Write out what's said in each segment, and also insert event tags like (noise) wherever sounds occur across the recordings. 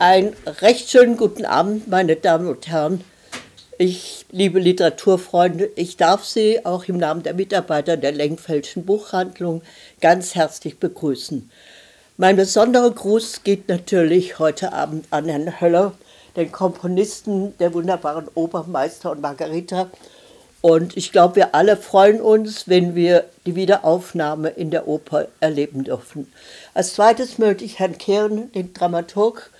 Einen recht schönen guten Abend, meine Damen und Herren. Ich, liebe Literaturfreunde, ich darf Sie auch im Namen der Mitarbeiter der Lenkfeldschen Buchhandlung ganz herzlich begrüßen. Mein besonderer Gruß geht natürlich heute Abend an Herrn Höller, den Komponisten der wunderbaren Obermeister und Margarita. Und ich glaube, wir alle freuen uns, wenn wir die Wiederaufnahme in der Oper erleben dürfen. Als zweites möchte ich Herrn Kehren, den Dramaturg,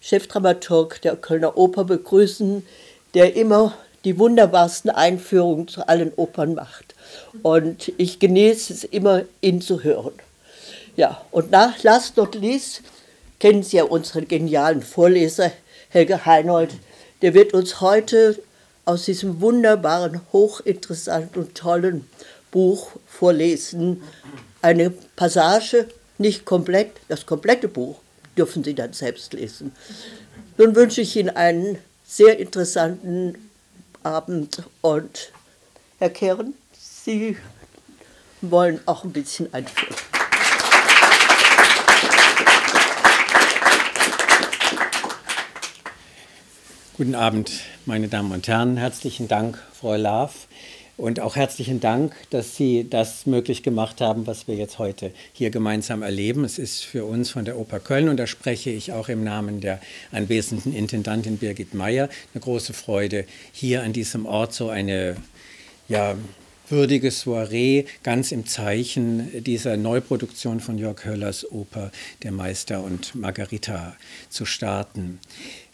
Chefdramaturg der Kölner Oper, begrüßen, der immer die wunderbarsten Einführungen zu allen Opern macht. Und ich genieße es immer, ihn zu hören. Ja, und nach Last Not Least kennen Sie ja unseren genialen Vorleser, Helge Heinold. Der wird uns heute aus diesem wunderbaren, hochinteressanten und tollen Buch vorlesen. Eine Passage, nicht komplett, das komplette Buch dürfen Sie dann selbst lesen. Nun wünsche ich Ihnen einen sehr interessanten Abend und Herr Kehren, Sie wollen auch ein bisschen einführen. Guten Abend, meine Damen und Herren. Herzlichen Dank, Frau Laaf. Und auch herzlichen Dank, dass Sie das möglich gemacht haben, was wir jetzt heute hier gemeinsam erleben. Es ist für uns von der Oper Köln, und da spreche ich auch im Namen der anwesenden Intendantin Birgit Meyer, eine große Freude, hier an diesem Ort so eine ja, würdige Soiree ganz im Zeichen dieser Neuproduktion von Jörg Höllers Oper Der Meister und Margarita zu starten.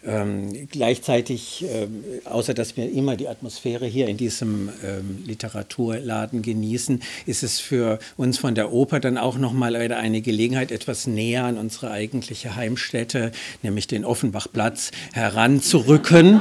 Ähm, gleichzeitig, ähm, außer dass wir immer die Atmosphäre hier in diesem ähm, Literaturladen genießen, ist es für uns von der Oper dann auch nochmal eine Gelegenheit, etwas näher an unsere eigentliche Heimstätte, nämlich den Offenbachplatz, heranzurücken.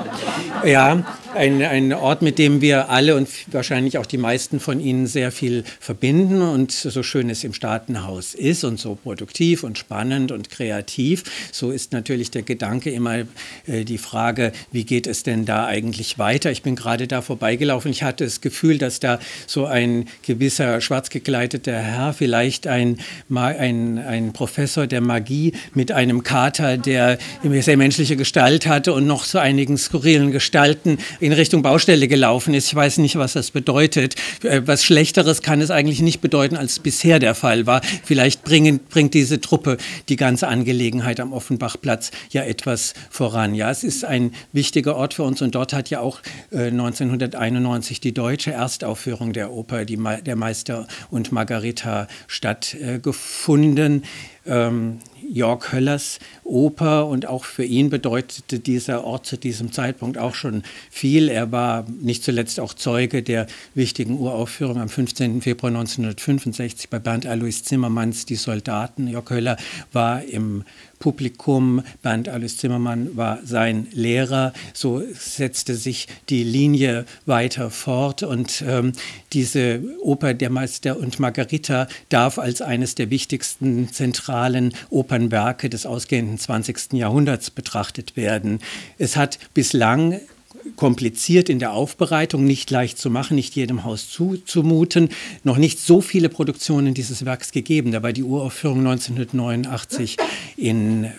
Ja, ein, ein Ort, mit dem wir alle und wahrscheinlich auch die meisten von Ihnen sehr viel verbinden und so schön es im Staatenhaus ist und so produktiv und spannend und kreativ, so ist natürlich der Gedanke immer, die Frage, wie geht es denn da eigentlich weiter? Ich bin gerade da vorbeigelaufen. Ich hatte das Gefühl, dass da so ein gewisser schwarz gekleideter Herr, vielleicht ein, ein, ein Professor der Magie mit einem Kater, der eine sehr menschliche Gestalt hatte und noch so einigen skurrilen Gestalten in Richtung Baustelle gelaufen ist. Ich weiß nicht, was das bedeutet. Äh, was Schlechteres kann es eigentlich nicht bedeuten, als bisher der Fall war. Vielleicht bringen, bringt diese Truppe die ganze Angelegenheit am Offenbachplatz ja etwas voran daran. Ja, es ist ein wichtiger Ort für uns und dort hat ja auch äh, 1991 die deutsche Erstaufführung der Oper, die, der Meister und Margarita stattgefunden. Äh, ähm, Jörg Höllers Oper und auch für ihn bedeutete dieser Ort zu diesem Zeitpunkt auch schon viel. Er war nicht zuletzt auch Zeuge der wichtigen Uraufführung am 15. Februar 1965 bei Bernd Alois Zimmermanns Die Soldaten. Jörg Höller war im Publikum. Bernd Alois Zimmermann war sein Lehrer. So setzte sich die Linie weiter fort und ähm, diese Oper Der Meister und Margarita darf als eines der wichtigsten zentralen Opernwerke des ausgehenden 20. Jahrhunderts betrachtet werden. Es hat bislang kompliziert in der Aufbereitung, nicht leicht zu machen, nicht jedem Haus zuzumuten. Noch nicht so viele Produktionen dieses Werks gegeben. Da war die Uraufführung 1989 in äh,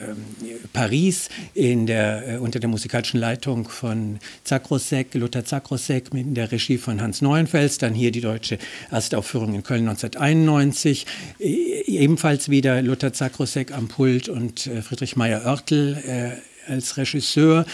Paris in der, äh, unter der musikalischen Leitung von Zakrosek, Lothar Zakrosek, in der Regie von Hans Neuenfels. Dann hier die deutsche Erstaufführung in Köln 1991. E ebenfalls wieder Lothar Zakrosek am Pult und äh, Friedrich Meyer-Oertel äh, als Regisseur.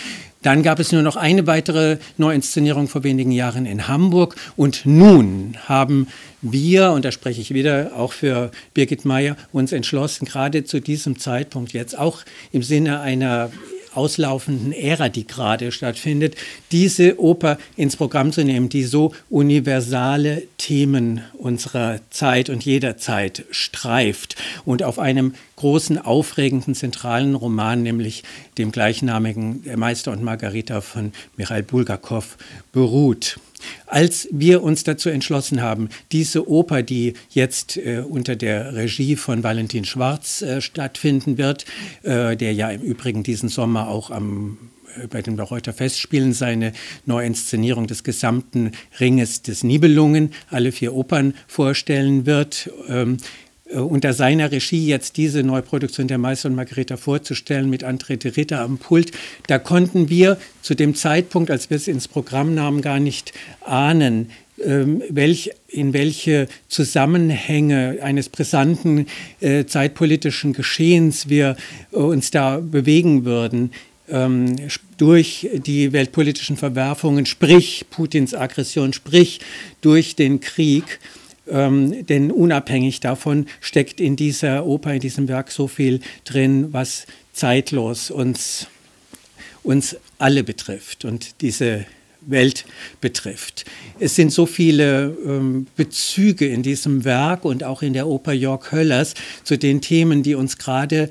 Dann gab es nur noch eine weitere Neuinszenierung vor wenigen Jahren in Hamburg. Und nun haben wir, und da spreche ich wieder auch für Birgit Meyer, uns entschlossen, gerade zu diesem Zeitpunkt jetzt auch im Sinne einer auslaufenden Ära, die gerade stattfindet, diese Oper ins Programm zu nehmen, die so universale Themen unserer Zeit und jeder Zeit streift und auf einem großen, aufregenden, zentralen Roman, nämlich dem gleichnamigen Meister und Margarita von Michail Bulgakov, beruht. Als wir uns dazu entschlossen haben, diese Oper, die jetzt äh, unter der Regie von Valentin Schwarz äh, stattfinden wird, äh, der ja im Übrigen diesen Sommer auch am äh, bei den Bayreuther Festspielen seine Neuinszenierung des gesamten Ringes des Nibelungen, alle vier Opern vorstellen wird. Ähm, äh, unter seiner Regie jetzt diese Neuproduktion der Meister und Margareta vorzustellen mit André de Ritter am Pult. Da konnten wir zu dem Zeitpunkt, als wir es ins Programm nahmen, gar nicht ahnen, ähm, welch, in welche Zusammenhänge eines brisanten äh, zeitpolitischen Geschehens wir äh, uns da bewegen würden ähm, durch die weltpolitischen Verwerfungen, sprich Putins Aggression, sprich durch den Krieg. Ähm, denn unabhängig davon steckt in dieser Oper, in diesem Werk so viel drin, was zeitlos uns, uns alle betrifft und diese Welt betrifft. Es sind so viele ähm, Bezüge in diesem Werk und auch in der Oper Jörg Höllers zu den Themen, die uns gerade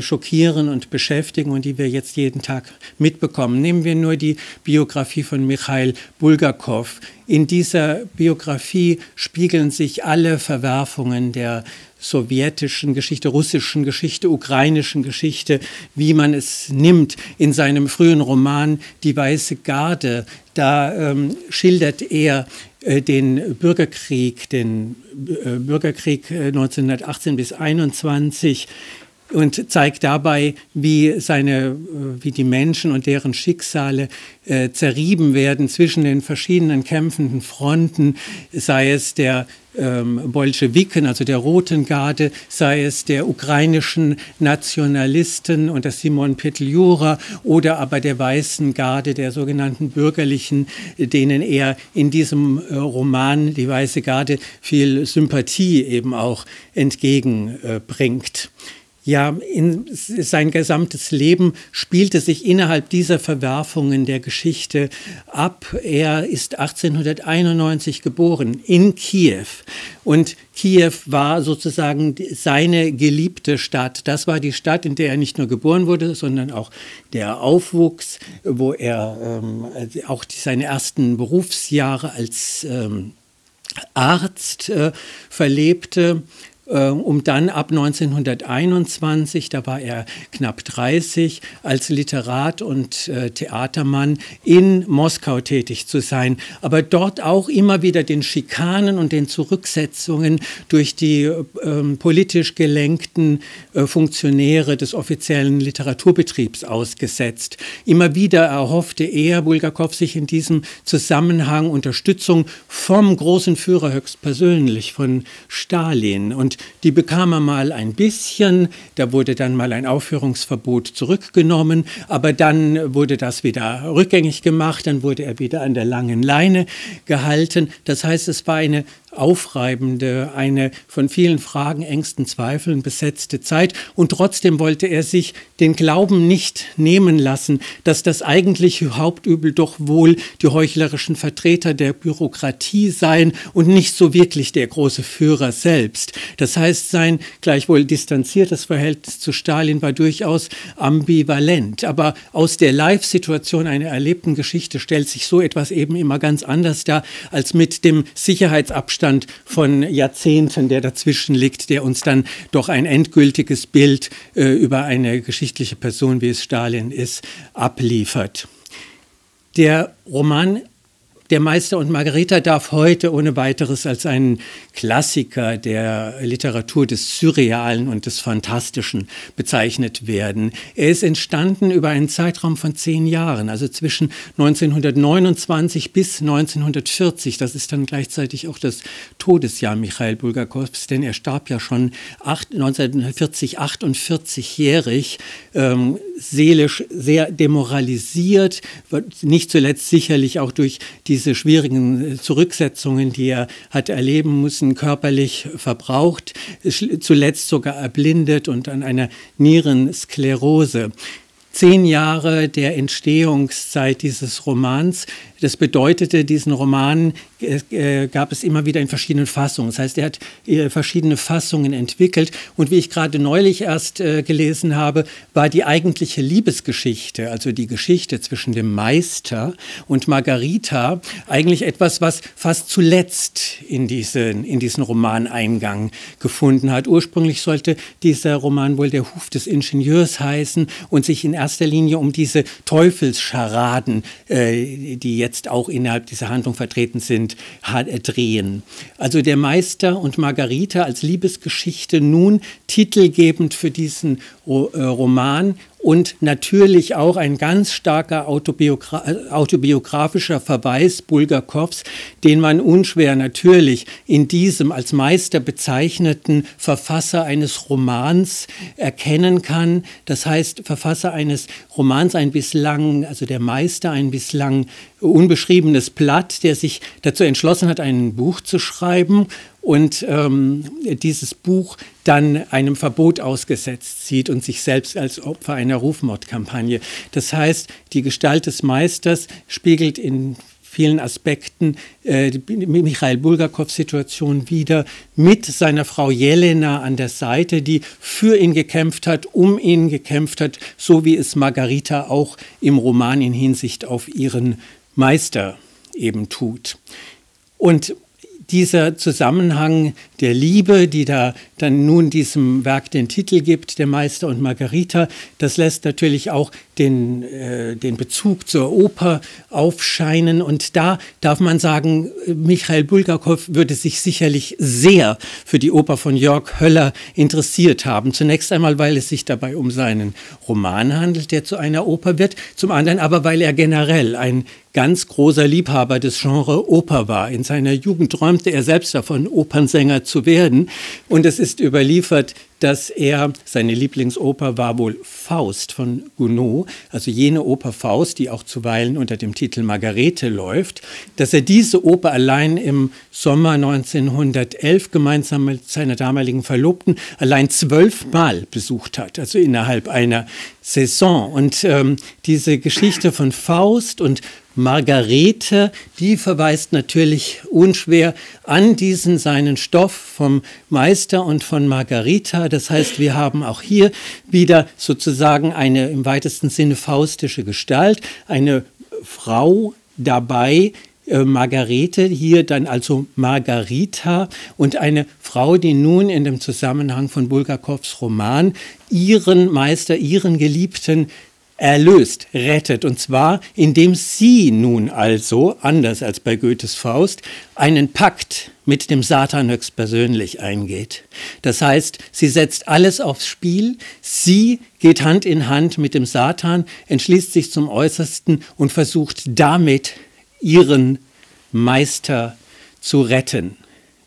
schockieren und beschäftigen und die wir jetzt jeden Tag mitbekommen. Nehmen wir nur die Biografie von Michail Bulgakov. In dieser Biografie spiegeln sich alle Verwerfungen der sowjetischen Geschichte, russischen Geschichte, ukrainischen Geschichte, wie man es nimmt. In seinem frühen Roman Die Weiße Garde, da ähm, schildert er äh, den Bürgerkrieg, den äh, Bürgerkrieg 1918 äh, bis 1921 und zeigt dabei, wie seine, äh, wie die Menschen und deren Schicksale äh, zerrieben werden zwischen den verschiedenen kämpfenden Fronten, sei es der ähm, Bolschewiken, also der Roten Garde, sei es der ukrainischen Nationalisten und das Simon Petliura oder aber der Weißen Garde, der sogenannten Bürgerlichen, denen er in diesem äh, Roman, die Weiße Garde, viel Sympathie eben auch entgegenbringt. Äh, ja, in, sein gesamtes Leben spielte sich innerhalb dieser Verwerfungen der Geschichte ab. Er ist 1891 geboren in Kiew und Kiew war sozusagen seine geliebte Stadt. Das war die Stadt, in der er nicht nur geboren wurde, sondern auch der aufwuchs, wo er ähm, auch seine ersten Berufsjahre als ähm, Arzt äh, verlebte. Ähm, um dann ab 1921, da war er knapp 30, als Literat und äh, Theatermann in Moskau tätig zu sein, aber dort auch immer wieder den Schikanen und den Zurücksetzungen durch die äh, politisch gelenkten äh, Funktionäre des offiziellen Literaturbetriebs ausgesetzt. Immer wieder erhoffte er, Bulgakov, sich in diesem Zusammenhang Unterstützung vom großen Führer höchstpersönlich, von Stalin. Und die bekam er mal ein bisschen, da wurde dann mal ein Aufführungsverbot zurückgenommen, aber dann wurde das wieder rückgängig gemacht, dann wurde er wieder an der langen Leine gehalten. Das heißt, es war eine aufreibende, eine von vielen Fragen, Ängsten, Zweifeln besetzte Zeit. Und trotzdem wollte er sich den Glauben nicht nehmen lassen, dass das eigentliche Hauptübel doch wohl die heuchlerischen Vertreter der Bürokratie seien und nicht so wirklich der große Führer selbst. Das heißt, sein gleichwohl distanziertes Verhältnis zu Stalin war durchaus ambivalent. Aber aus der Live-Situation einer erlebten Geschichte stellt sich so etwas eben immer ganz anders dar, als mit dem Sicherheitsabstand Abstand von Jahrzehnten, der dazwischen liegt, der uns dann doch ein endgültiges Bild äh, über eine geschichtliche Person, wie es Stalin ist, abliefert. Der Roman der Meister und Margareta darf heute ohne weiteres als ein Klassiker der Literatur des Surrealen und des Fantastischen bezeichnet werden. Er ist entstanden über einen Zeitraum von zehn Jahren, also zwischen 1929 bis 1940. Das ist dann gleichzeitig auch das Todesjahr Michael Bulgakows, denn er starb ja schon 1940, 48-jährig, ähm, seelisch sehr demoralisiert, nicht zuletzt sicherlich auch durch die diese schwierigen Zurücksetzungen, die er hat erleben müssen, körperlich verbraucht, zuletzt sogar erblindet und an einer Nierensklerose zehn Jahre der Entstehungszeit dieses Romans. Das bedeutete, diesen Roman äh, gab es immer wieder in verschiedenen Fassungen. Das heißt, er hat äh, verschiedene Fassungen entwickelt. Und wie ich gerade neulich erst äh, gelesen habe, war die eigentliche Liebesgeschichte, also die Geschichte zwischen dem Meister und Margarita, eigentlich etwas, was fast zuletzt in diesen, in diesen Roman Eingang gefunden hat. Ursprünglich sollte dieser Roman wohl der Huf des Ingenieurs heißen und sich in erster Linie um diese Teufelscharaden, die jetzt jetzt auch innerhalb dieser Handlung vertreten sind, drehen. Also der Meister und Margarita als Liebesgeschichte nun titelgebend für diesen äh, Roman und natürlich auch ein ganz starker autobiogra autobiografischer Verweis Bulgakows, den man unschwer natürlich in diesem als Meister bezeichneten Verfasser eines Romans erkennen kann. Das heißt, Verfasser eines Romans, ein bislang, also der Meister, ein bislang unbeschriebenes Blatt, der sich dazu entschlossen hat, ein Buch zu schreiben und ähm, dieses Buch dann einem Verbot ausgesetzt sieht und sich selbst als Opfer einer Rufmordkampagne. Das heißt, die Gestalt des Meisters spiegelt in vielen Aspekten äh, Michael Bulgakows Situation wieder mit seiner Frau Jelena an der Seite, die für ihn gekämpft hat, um ihn gekämpft hat, so wie es Margarita auch im Roman in Hinsicht auf ihren Meister eben tut. Und dieser Zusammenhang der Liebe, die da dann nun diesem Werk den Titel gibt, der Meister und Margarita, das lässt natürlich auch den, äh, den Bezug zur Oper aufscheinen. Und da darf man sagen, Michael Bulgakov würde sich sicherlich sehr für die Oper von Jörg Höller interessiert haben. Zunächst einmal, weil es sich dabei um seinen Roman handelt, der zu einer Oper wird. Zum anderen aber, weil er generell ein ganz großer Liebhaber des Genres Oper war. In seiner Jugend träumte er selbst davon, Opernsänger zu werden. Und es ist überliefert, dass er, seine Lieblingsoper war wohl Faust von Gounod, also jene Oper Faust, die auch zuweilen unter dem Titel Margarete läuft, dass er diese Oper allein im Sommer 1911 gemeinsam mit seiner damaligen Verlobten allein zwölfmal besucht hat, also innerhalb einer Saison. Und ähm, diese Geschichte von Faust und Margarete, die verweist natürlich unschwer an diesen seinen Stoff vom Meister und von Margarita. Das heißt, wir haben auch hier wieder sozusagen eine im weitesten Sinne faustische Gestalt, eine Frau dabei, äh, Margarete, hier dann also Margarita und eine Frau, die nun in dem Zusammenhang von Bulgakows Roman ihren Meister, ihren Geliebten erlöst, rettet. Und zwar, indem sie nun also, anders als bei Goethes Faust, einen Pakt mit dem Satan höchstpersönlich eingeht. Das heißt, sie setzt alles aufs Spiel, sie geht Hand in Hand mit dem Satan, entschließt sich zum Äußersten und versucht damit ihren Meister zu retten.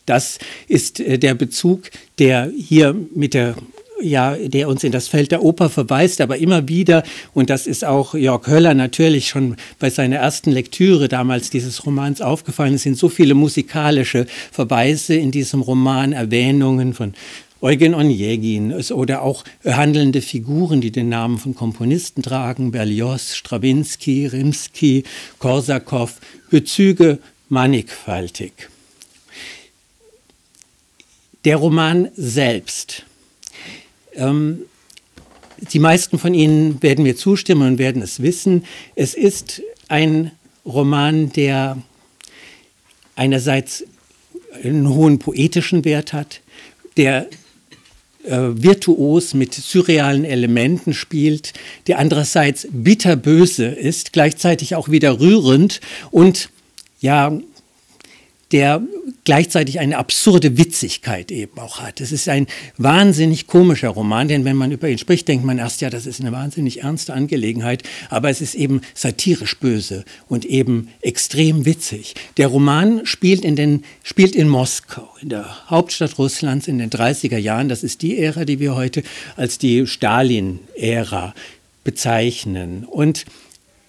Das ist äh, der Bezug, der hier mit der ja, der uns in das Feld der Oper verweist, aber immer wieder, und das ist auch Jörg Höller natürlich schon bei seiner ersten Lektüre damals dieses Romans aufgefallen, es sind so viele musikalische Verweise in diesem Roman, Erwähnungen von Eugen Onegin oder auch handelnde Figuren, die den Namen von Komponisten tragen, Berlioz, Stravinsky, Rimsky, Korsakow, Bezüge mannigfaltig. Der Roman selbst ähm, die meisten von Ihnen werden mir zustimmen und werden es wissen. Es ist ein Roman, der einerseits einen hohen poetischen Wert hat, der äh, virtuos mit surrealen Elementen spielt, der andererseits bitterböse ist, gleichzeitig auch wieder rührend und ja der gleichzeitig eine absurde Witzigkeit eben auch hat. Es ist ein wahnsinnig komischer Roman, denn wenn man über ihn spricht, denkt man erst, ja, das ist eine wahnsinnig ernste Angelegenheit, aber es ist eben satirisch böse und eben extrem witzig. Der Roman spielt in, den, spielt in Moskau, in der Hauptstadt Russlands in den 30er Jahren. Das ist die Ära, die wir heute als die Stalin-Ära bezeichnen. Und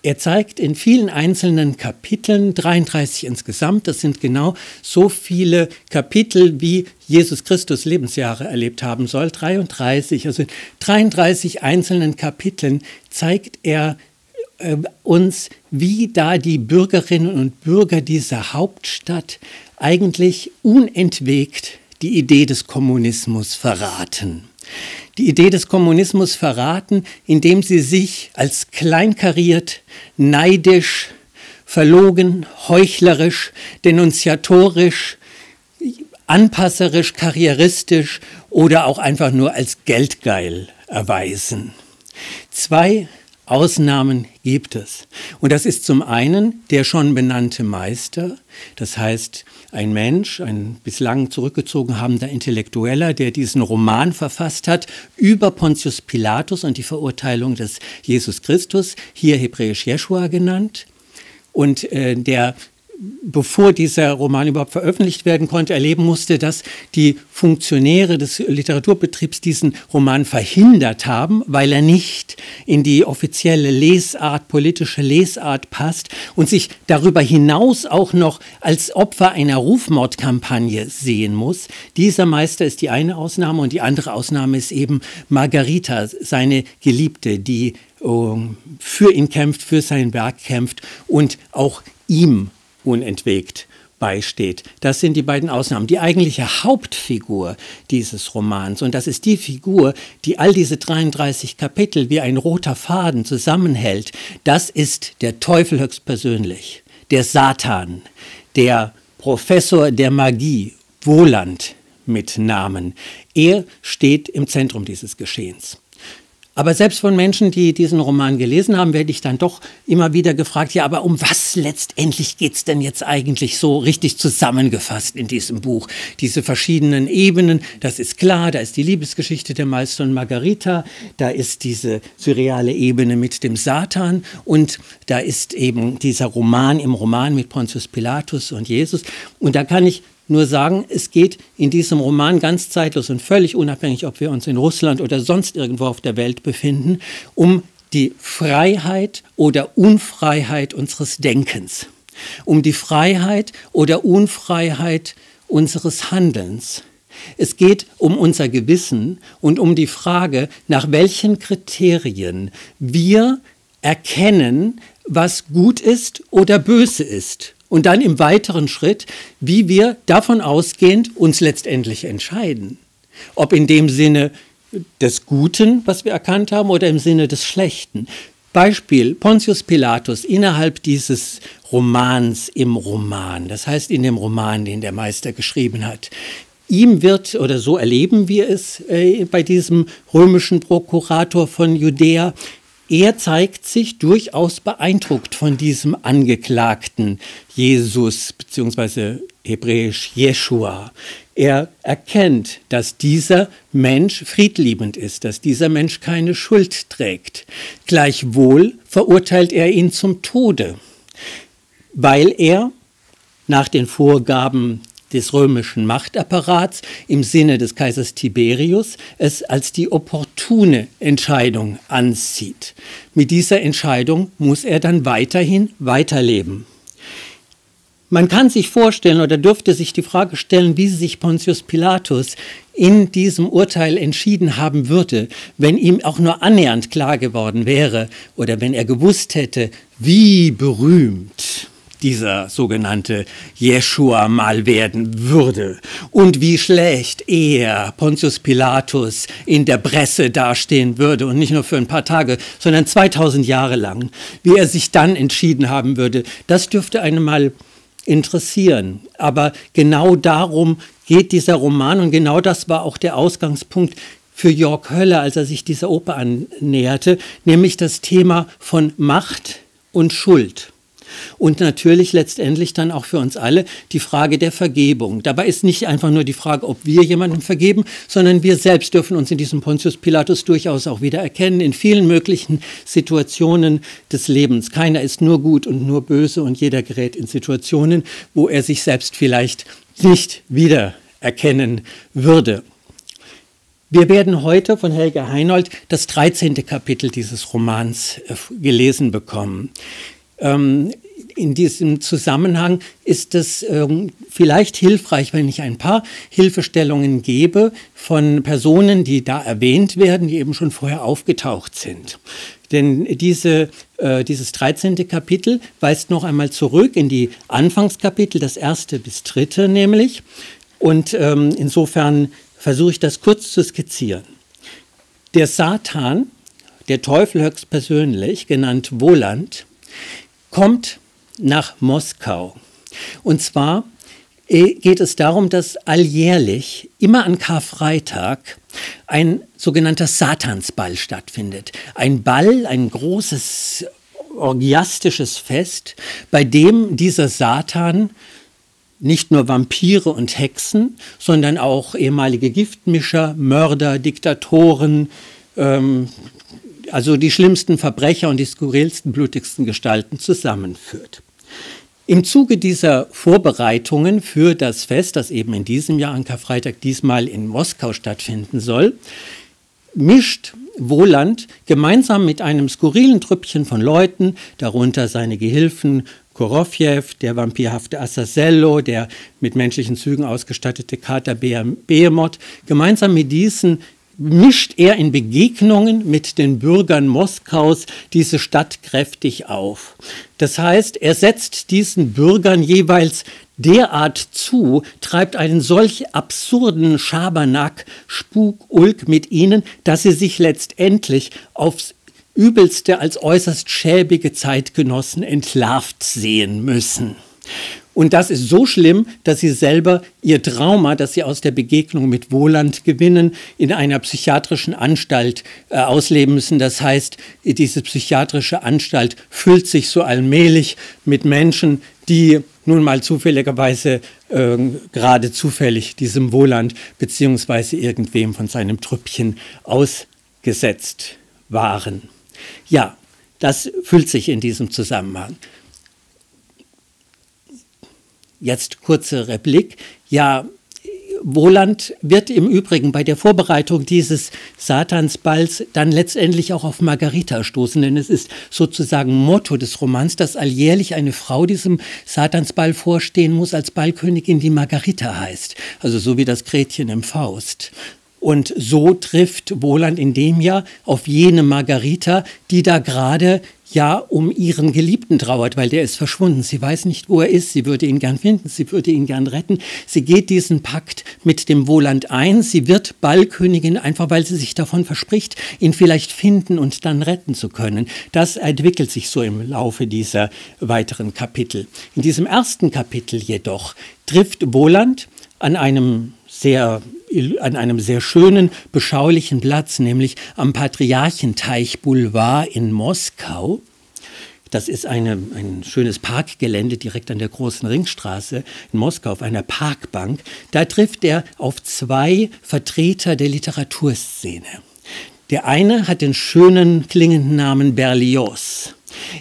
er zeigt in vielen einzelnen Kapiteln, 33 insgesamt, das sind genau so viele Kapitel, wie Jesus Christus Lebensjahre erlebt haben soll, 33, also in 33 einzelnen Kapiteln zeigt er äh, uns, wie da die Bürgerinnen und Bürger dieser Hauptstadt eigentlich unentwegt die Idee des Kommunismus verraten die Idee des Kommunismus verraten, indem sie sich als kleinkariert, neidisch, verlogen, heuchlerisch, denunziatorisch, anpasserisch, karrieristisch oder auch einfach nur als geldgeil erweisen. Zwei Ausnahmen gibt es. Und das ist zum einen der schon benannte Meister, das heißt ein Mensch, ein bislang zurückgezogen habender Intellektueller, der diesen Roman verfasst hat über Pontius Pilatus und die Verurteilung des Jesus Christus, hier hebräisch Jeschua genannt. Und äh, der bevor dieser Roman überhaupt veröffentlicht werden konnte, erleben musste, dass die Funktionäre des Literaturbetriebs diesen Roman verhindert haben, weil er nicht in die offizielle Lesart, politische Lesart passt und sich darüber hinaus auch noch als Opfer einer Rufmordkampagne sehen muss. Dieser Meister ist die eine Ausnahme und die andere Ausnahme ist eben Margarita, seine Geliebte, die oh, für ihn kämpft, für sein Werk kämpft und auch ihm unentwegt beisteht. Das sind die beiden Ausnahmen. Die eigentliche Hauptfigur dieses Romans, und das ist die Figur, die all diese 33 Kapitel wie ein roter Faden zusammenhält, das ist der Teufel höchstpersönlich, der Satan, der Professor der Magie, Wohland mit Namen. Er steht im Zentrum dieses Geschehens. Aber selbst von Menschen, die diesen Roman gelesen haben, werde ich dann doch immer wieder gefragt, ja, aber um was letztendlich geht es denn jetzt eigentlich so richtig zusammengefasst in diesem Buch? Diese verschiedenen Ebenen, das ist klar, da ist die Liebesgeschichte der Meister und Margarita, da ist diese surreale Ebene mit dem Satan und da ist eben dieser Roman im Roman mit Pontius Pilatus und Jesus. Und da kann ich nur sagen, es geht in diesem Roman ganz zeitlos und völlig unabhängig, ob wir uns in Russland oder sonst irgendwo auf der Welt befinden, um die Freiheit oder Unfreiheit unseres Denkens, um die Freiheit oder Unfreiheit unseres Handelns. Es geht um unser Gewissen und um die Frage, nach welchen Kriterien wir erkennen, was gut ist oder böse ist und dann im weiteren Schritt, wie wir davon ausgehend uns letztendlich entscheiden. Ob in dem Sinne des Guten, was wir erkannt haben, oder im Sinne des Schlechten. Beispiel Pontius Pilatus innerhalb dieses Romans im Roman, das heißt in dem Roman, den der Meister geschrieben hat. Ihm wird, oder so erleben wir es äh, bei diesem römischen Prokurator von Judäa, er zeigt sich durchaus beeindruckt von diesem Angeklagten Jesus bzw. hebräisch Jeshua. Er erkennt, dass dieser Mensch friedliebend ist, dass dieser Mensch keine Schuld trägt. Gleichwohl verurteilt er ihn zum Tode, weil er nach den Vorgaben des römischen Machtapparats im Sinne des Kaisers Tiberius es als die opportune Entscheidung ansieht. Mit dieser Entscheidung muss er dann weiterhin weiterleben. Man kann sich vorstellen oder dürfte sich die Frage stellen, wie sich Pontius Pilatus in diesem Urteil entschieden haben würde, wenn ihm auch nur annähernd klar geworden wäre oder wenn er gewusst hätte, wie berühmt dieser sogenannte Jeschua mal werden würde und wie schlecht er, Pontius Pilatus, in der Presse dastehen würde und nicht nur für ein paar Tage, sondern 2000 Jahre lang, wie er sich dann entschieden haben würde, das dürfte einen mal interessieren. Aber genau darum geht dieser Roman und genau das war auch der Ausgangspunkt für Jörg Höller, als er sich dieser Oper annäherte, nämlich das Thema von Macht und Schuld. Und natürlich letztendlich dann auch für uns alle die Frage der Vergebung. Dabei ist nicht einfach nur die Frage, ob wir jemandem vergeben, sondern wir selbst dürfen uns in diesem Pontius Pilatus durchaus auch wieder erkennen, in vielen möglichen Situationen des Lebens. Keiner ist nur gut und nur böse und jeder gerät in Situationen, wo er sich selbst vielleicht nicht wiedererkennen würde. Wir werden heute von Helga Heinold das 13. Kapitel dieses Romans äh, gelesen bekommen. Ähm, in diesem Zusammenhang ist es ähm, vielleicht hilfreich, wenn ich ein paar Hilfestellungen gebe von Personen, die da erwähnt werden, die eben schon vorher aufgetaucht sind. Denn diese, äh, dieses 13. Kapitel weist noch einmal zurück in die Anfangskapitel, das erste bis dritte nämlich. Und ähm, insofern versuche ich das kurz zu skizzieren. Der Satan, der Teufel höchstpersönlich, genannt Woland, kommt nach Moskau. Und zwar äh, geht es darum, dass alljährlich, immer an Karfreitag, ein sogenannter Satansball stattfindet. Ein Ball, ein großes orgiastisches Fest, bei dem dieser Satan nicht nur Vampire und Hexen, sondern auch ehemalige Giftmischer, Mörder, Diktatoren, ähm, also die schlimmsten Verbrecher und die skurrilsten, blutigsten Gestalten zusammenführt. Im Zuge dieser Vorbereitungen für das Fest, das eben in diesem Jahr an Karfreitag diesmal in Moskau stattfinden soll, mischt Woland gemeinsam mit einem skurrilen Trüppchen von Leuten, darunter seine Gehilfen Korofjew, der vampirhafte Assasello, der mit menschlichen Zügen ausgestattete Kater Behemoth, gemeinsam mit diesen mischt er in Begegnungen mit den Bürgern Moskaus diese Stadt kräftig auf. Das heißt, er setzt diesen Bürgern jeweils derart zu, treibt einen solch absurden Schabernack, Spuk, Ulk mit ihnen, dass sie sich letztendlich aufs Übelste als äußerst schäbige Zeitgenossen entlarvt sehen müssen. Und das ist so schlimm, dass sie selber ihr Trauma, das sie aus der Begegnung mit Wohland gewinnen, in einer psychiatrischen Anstalt äh, ausleben müssen. Das heißt, diese psychiatrische Anstalt füllt sich so allmählich mit Menschen, die nun mal zufälligerweise äh, gerade zufällig diesem Wohland beziehungsweise irgendwem von seinem Trüppchen ausgesetzt waren. Ja, das füllt sich in diesem Zusammenhang. Jetzt kurze Replik. Ja, Woland wird im Übrigen bei der Vorbereitung dieses Satansballs dann letztendlich auch auf Margarita stoßen, denn es ist sozusagen Motto des Romans, dass alljährlich eine Frau diesem Satansball vorstehen muss als Ballkönigin, die Margarita heißt. Also so wie das Gretchen im Faust. Und so trifft Woland in dem Jahr auf jene Margarita, die da gerade ja um ihren Geliebten trauert, weil der ist verschwunden. Sie weiß nicht, wo er ist. Sie würde ihn gern finden. Sie würde ihn gern retten. Sie geht diesen Pakt mit dem Wohland ein. Sie wird Ballkönigin, einfach weil sie sich davon verspricht, ihn vielleicht finden und dann retten zu können. Das entwickelt sich so im Laufe dieser weiteren Kapitel. In diesem ersten Kapitel jedoch trifft Wohland an einem sehr an einem sehr schönen, beschaulichen Platz, nämlich am Patriarchenteich Boulevard in Moskau. Das ist eine, ein schönes Parkgelände direkt an der großen Ringstraße in Moskau auf einer Parkbank. Da trifft er auf zwei Vertreter der Literaturszene. Der eine hat den schönen klingenden Namen Berlioz.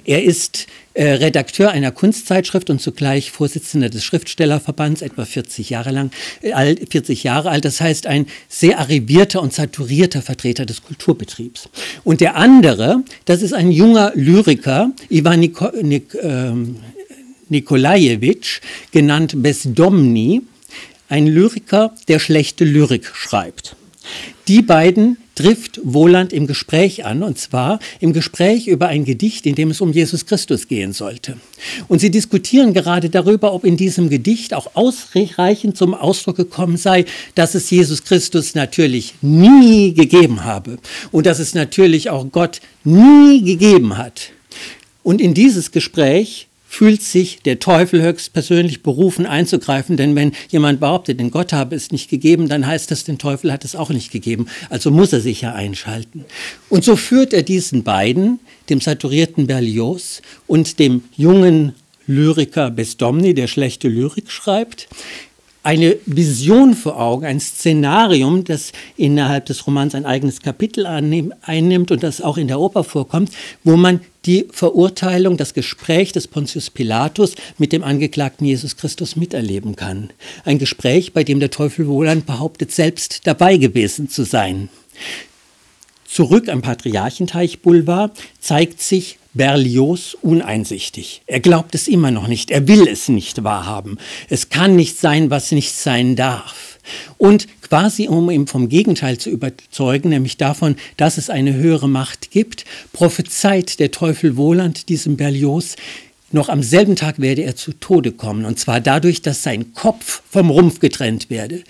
Er ist äh, Redakteur einer Kunstzeitschrift und zugleich Vorsitzender des Schriftstellerverbands, etwa 40 Jahre lang, äh, 40 Jahre alt. Das heißt, ein sehr arrivierter und saturierter Vertreter des Kulturbetriebs. Und der andere, das ist ein junger Lyriker, Ivan Niko, Nik, äh, Nikolajewitsch, genannt Besdomny, ein Lyriker, der schlechte Lyrik schreibt. Die beiden trifft Wohland im Gespräch an, und zwar im Gespräch über ein Gedicht, in dem es um Jesus Christus gehen sollte. Und sie diskutieren gerade darüber, ob in diesem Gedicht auch ausreichend zum Ausdruck gekommen sei, dass es Jesus Christus natürlich nie gegeben habe und dass es natürlich auch Gott nie gegeben hat. Und in dieses Gespräch fühlt sich der Teufel höchstpersönlich berufen einzugreifen, denn wenn jemand behauptet, den Gott habe es nicht gegeben, dann heißt das, den Teufel hat es auch nicht gegeben. Also muss er sich ja einschalten. Und so führt er diesen beiden, dem saturierten Berlioz und dem jungen Lyriker Besdomny, der schlechte Lyrik schreibt, eine Vision vor Augen, ein Szenarium, das innerhalb des Romans ein eigenes Kapitel einnimmt und das auch in der Oper vorkommt, wo man die Verurteilung, das Gespräch des Pontius Pilatus mit dem Angeklagten Jesus Christus miterleben kann. Ein Gespräch, bei dem der Teufel Wohland behauptet, selbst dabei gewesen zu sein. Zurück am Patriarchenteich Boulevard zeigt sich Berlioz uneinsichtig. Er glaubt es immer noch nicht. Er will es nicht wahrhaben. Es kann nicht sein, was nicht sein darf. Und quasi um ihn vom Gegenteil zu überzeugen, nämlich davon, dass es eine höhere Macht gibt, prophezeit der Teufel Wohland diesem Berlioz, noch am selben Tag werde er zu Tode kommen, und zwar dadurch, dass sein Kopf vom Rumpf getrennt werde.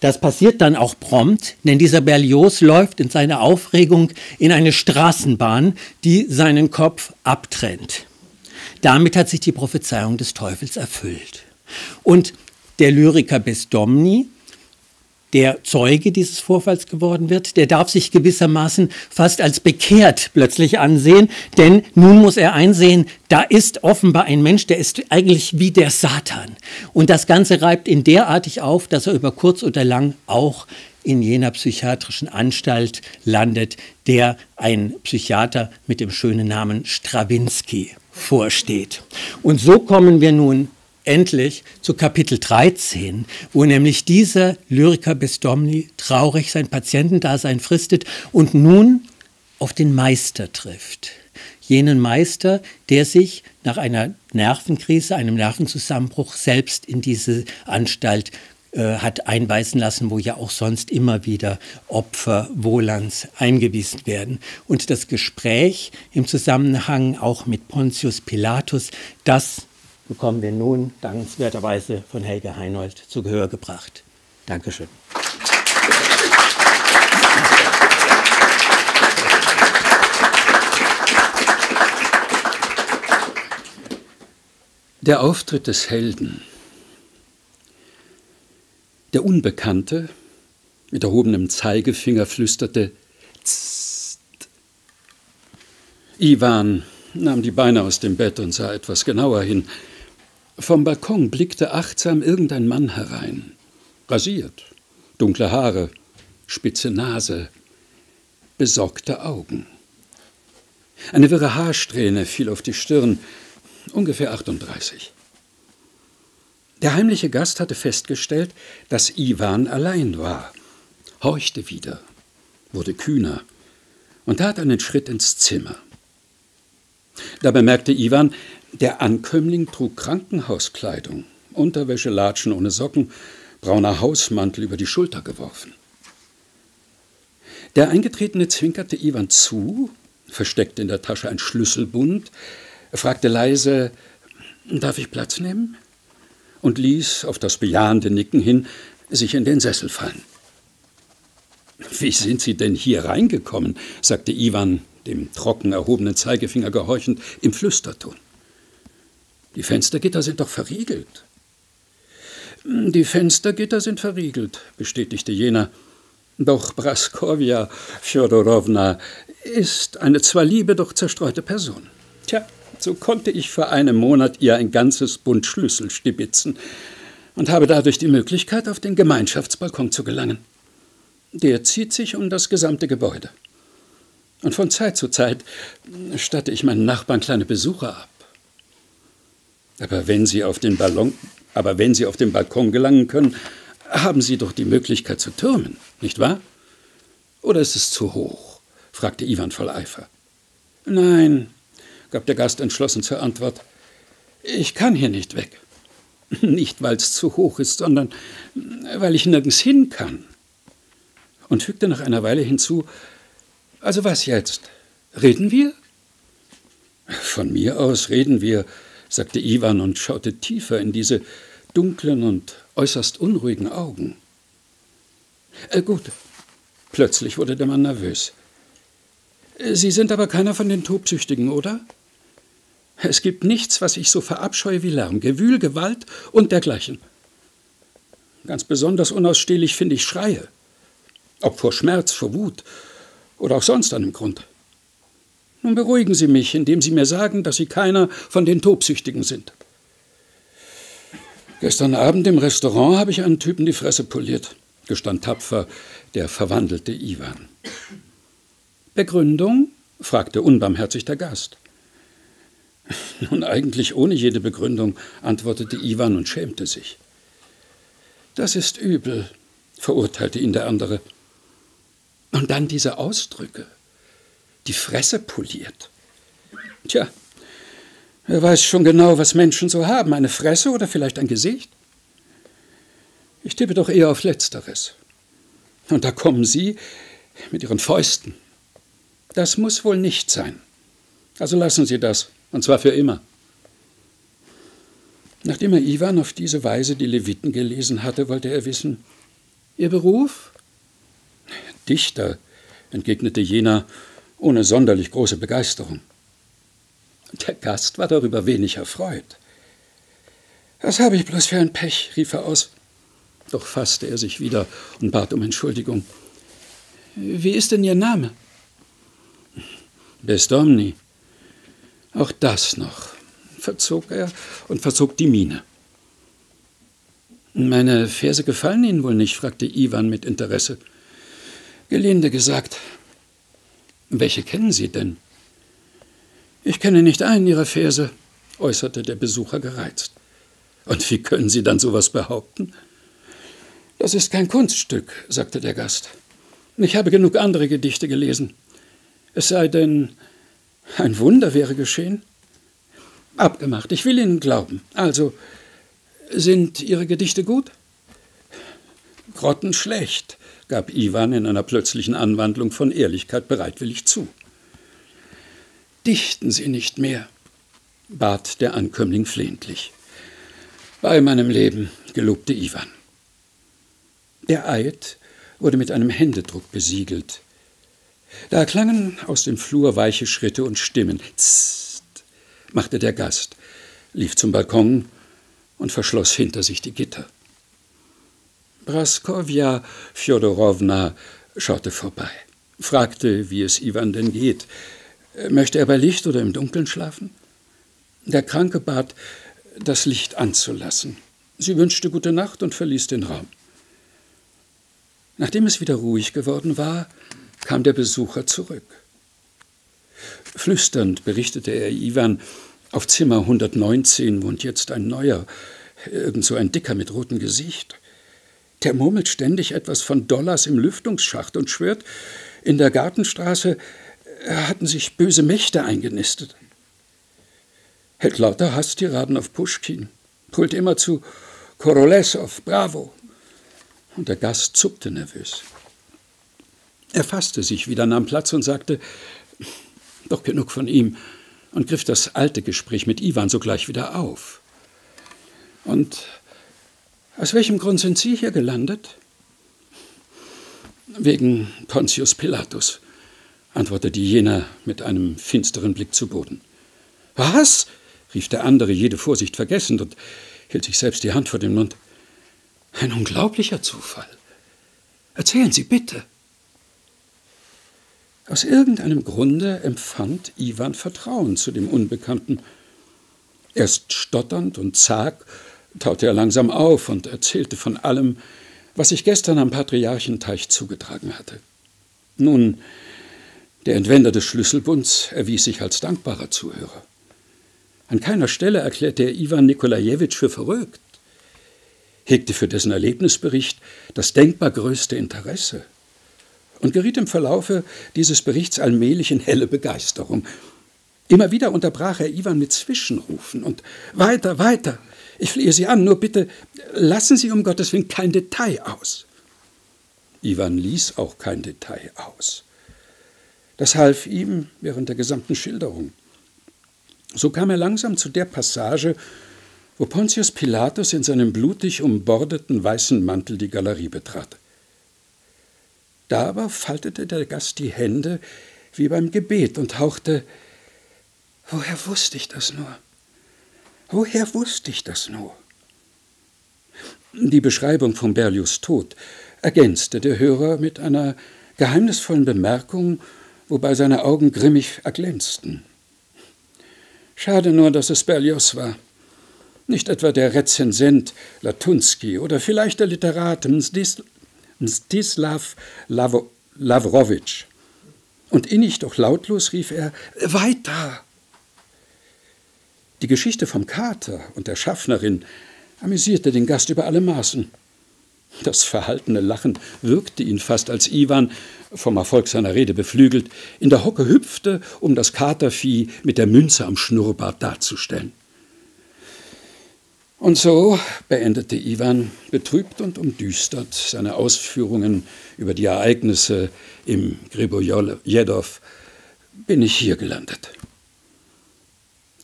Das passiert dann auch prompt, denn dieser Berlioz läuft in seiner Aufregung in eine Straßenbahn, die seinen Kopf abtrennt. Damit hat sich die Prophezeiung des Teufels erfüllt. Und der Lyriker bis der Zeuge dieses Vorfalls geworden wird, der darf sich gewissermaßen fast als bekehrt plötzlich ansehen, denn nun muss er einsehen, da ist offenbar ein Mensch, der ist eigentlich wie der Satan. Und das Ganze reibt ihn derartig auf, dass er über kurz oder lang auch in jener psychiatrischen Anstalt landet, der ein Psychiater mit dem schönen Namen Strawinski vorsteht. Und so kommen wir nun endlich zu Kapitel 13, wo nämlich dieser Lyriker Bestomni traurig sein Patientendasein fristet und nun auf den Meister trifft. Jenen Meister, der sich nach einer Nervenkrise, einem Nervenzusammenbruch selbst in diese Anstalt äh, hat einweisen lassen, wo ja auch sonst immer wieder Opfer Wohlands eingewiesen werden. Und das Gespräch im Zusammenhang auch mit Pontius Pilatus, das bekommen wir nun dankenswerterweise von Helge Heinold zu Gehör gebracht. Dankeschön. Der Auftritt des Helden. Der Unbekannte mit erhobenem Zeigefinger flüsterte Zst. Ivan nahm die Beine aus dem Bett und sah etwas genauer hin. Vom Balkon blickte achtsam irgendein Mann herein. Rasiert, dunkle Haare, spitze Nase, besorgte Augen. Eine wirre Haarsträhne fiel auf die Stirn, ungefähr 38. Der heimliche Gast hatte festgestellt, dass Iwan allein war, horchte wieder, wurde kühner und tat einen Schritt ins Zimmer. Da bemerkte Iwan, der Ankömmling trug Krankenhauskleidung, Unterwäsche, Latschen ohne Socken, brauner Hausmantel über die Schulter geworfen. Der Eingetretene zwinkerte Iwan zu, versteckte in der Tasche ein Schlüsselbund, fragte leise, darf ich Platz nehmen? und ließ, auf das bejahende Nicken hin, sich in den Sessel fallen. Wie sind Sie denn hier reingekommen? sagte Iwan, dem trocken erhobenen Zeigefinger gehorchend, im Flüsterton. Die Fenstergitter sind doch verriegelt. Die Fenstergitter sind verriegelt, bestätigte jener. Doch Braskovia Fjodorowna ist eine zwar liebe, doch zerstreute Person. Tja, so konnte ich vor einem Monat ihr ein ganzes Bund Schlüssel stibitzen und habe dadurch die Möglichkeit, auf den Gemeinschaftsbalkon zu gelangen. Der zieht sich um das gesamte Gebäude. Und von Zeit zu Zeit statte ich meinen Nachbarn kleine Besucher ab. Aber wenn Sie auf den Ballon, aber wenn Sie auf den Balkon gelangen können, haben Sie doch die Möglichkeit zu türmen, nicht wahr? Oder ist es zu hoch? fragte Ivan voll Eifer. Nein, gab der Gast entschlossen zur Antwort. Ich kann hier nicht weg. (laughs) Nicht, weil es zu hoch ist, sondern weil ich nirgends hin kann. Und fügte nach einer Weile hinzu, also was jetzt? Reden wir? Von mir aus reden wir, sagte Ivan und schaute tiefer in diese dunklen und äußerst unruhigen Augen. Äh, gut. Plötzlich wurde der Mann nervös. Sie sind aber keiner von den Tobsüchtigen, oder? Es gibt nichts, was ich so verabscheue wie Lärm, Gewühl, Gewalt und dergleichen. Ganz besonders unausstehlich finde ich Schreie. Ob vor Schmerz, vor Wut oder auch sonst einem Grund. Nun beruhigen Sie mich, indem Sie mir sagen, dass Sie keiner von den Tobsüchtigen sind. Gestern Abend im Restaurant habe ich einen Typen die Fresse poliert, gestand tapfer der verwandelte Iwan. Begründung? fragte unbarmherzig der Gast. Nun eigentlich ohne jede Begründung, antwortete Iwan und schämte sich. Das ist übel, verurteilte ihn der andere. Und dann diese Ausdrücke. Die Fresse poliert. Tja, er weiß schon genau, was Menschen so haben. Eine Fresse oder vielleicht ein Gesicht? Ich tippe doch eher auf Letzteres. Und da kommen Sie mit Ihren Fäusten. Das muss wohl nicht sein. Also lassen Sie das, und zwar für immer. Nachdem er Iwan auf diese Weise die Leviten gelesen hatte, wollte er wissen, Ihr Beruf? Dichter, entgegnete jener ohne sonderlich große Begeisterung. Der Gast war darüber wenig erfreut. Was habe ich bloß für ein Pech, rief er aus. Doch fasste er sich wieder und bat um Entschuldigung. Wie ist denn Ihr Name? Besdomni. Auch das noch, verzog er und verzog die Miene. Meine Verse gefallen Ihnen wohl nicht? fragte Iwan mit Interesse. Gelinde gesagt. Welche kennen Sie denn? Ich kenne nicht einen Ihrer Verse, äußerte der Besucher gereizt. Und wie können Sie dann sowas behaupten? Das ist kein Kunststück, sagte der Gast. Ich habe genug andere Gedichte gelesen. Es sei denn, ein Wunder wäre geschehen. Abgemacht, ich will Ihnen glauben. Also, sind Ihre Gedichte gut? Grottenschlecht, gab Iwan in einer plötzlichen Anwandlung von Ehrlichkeit bereitwillig zu. Dichten Sie nicht mehr, bat der Ankömmling flehentlich. Bei meinem Leben, gelobte Iwan. Der Eid wurde mit einem Händedruck besiegelt. Da klangen aus dem Flur weiche Schritte und Stimmen. Zst, machte der Gast, lief zum Balkon und verschloss hinter sich die Gitter. Braskowja Fjodorowna schaute vorbei, fragte, wie es Iwan denn geht. Möchte er bei Licht oder im Dunkeln schlafen? Der Kranke bat, das Licht anzulassen. Sie wünschte gute Nacht und verließ den Raum. Nachdem es wieder ruhig geworden war, kam der Besucher zurück. Flüsternd berichtete er Iwan, auf Zimmer 119 wohnt jetzt ein neuer, irgend so ein Dicker mit rotem Gesicht. Der murmelt ständig etwas von Dollars im Lüftungsschacht und schwört, in der Gartenstraße hatten sich böse Mächte eingenistet. Hält lauter Hasstiraden auf Puschkin, brüllt immer zu Korolesow, bravo. Und der Gast zuckte nervös. Er fasste sich wieder, nahm Platz und sagte, doch genug von ihm und griff das alte Gespräch mit Iwan sogleich wieder auf. Und aus welchem Grund sind Sie hier gelandet? Wegen Pontius Pilatus, antwortete jener mit einem finsteren Blick zu Boden. Was? rief der andere, jede Vorsicht vergessend, und hielt sich selbst die Hand vor den Mund. Ein unglaublicher Zufall. Erzählen Sie bitte. Aus irgendeinem Grunde empfand Iwan Vertrauen zu dem Unbekannten. Erst stotternd und zag taute er langsam auf und erzählte von allem, was sich gestern am Patriarchenteich zugetragen hatte. Nun, der Entwender des Schlüsselbunds erwies sich als dankbarer Zuhörer. An keiner Stelle erklärte er Iwan Nikolajewitsch für verrückt, hegte für dessen Erlebnisbericht das denkbar größte Interesse und geriet im Verlaufe dieses Berichts allmählich in helle Begeisterung. Immer wieder unterbrach er Iwan mit Zwischenrufen und weiter, weiter. Ich flehe Sie an, nur bitte lassen Sie um Gottes Willen kein Detail aus. Iwan ließ auch kein Detail aus. Das half ihm während der gesamten Schilderung. So kam er langsam zu der Passage, wo Pontius Pilatus in seinem blutig umbordeten weißen Mantel die Galerie betrat. Da aber faltete der Gast die Hände wie beim Gebet und hauchte Woher wusste ich das nur? Woher wusste ich das nur? Die Beschreibung von Berlius Tod ergänzte der Hörer mit einer geheimnisvollen Bemerkung, wobei seine Augen grimmig erglänzten. Schade nur, dass es Berlioz war. Nicht etwa der Rezensent Latunsky oder vielleicht der Literat Mstislav Lavrowitsch. Und innig doch lautlos rief er: Weiter! Die Geschichte vom Kater und der Schaffnerin amüsierte den Gast über alle Maßen. Das verhaltene Lachen wirkte ihn fast, als Iwan, vom Erfolg seiner Rede beflügelt, in der Hocke hüpfte, um das Katervieh mit der Münze am Schnurrbart darzustellen. Und so beendete Iwan betrübt und umdüstert seine Ausführungen über die Ereignisse im Gribojedow. Bin ich hier gelandet.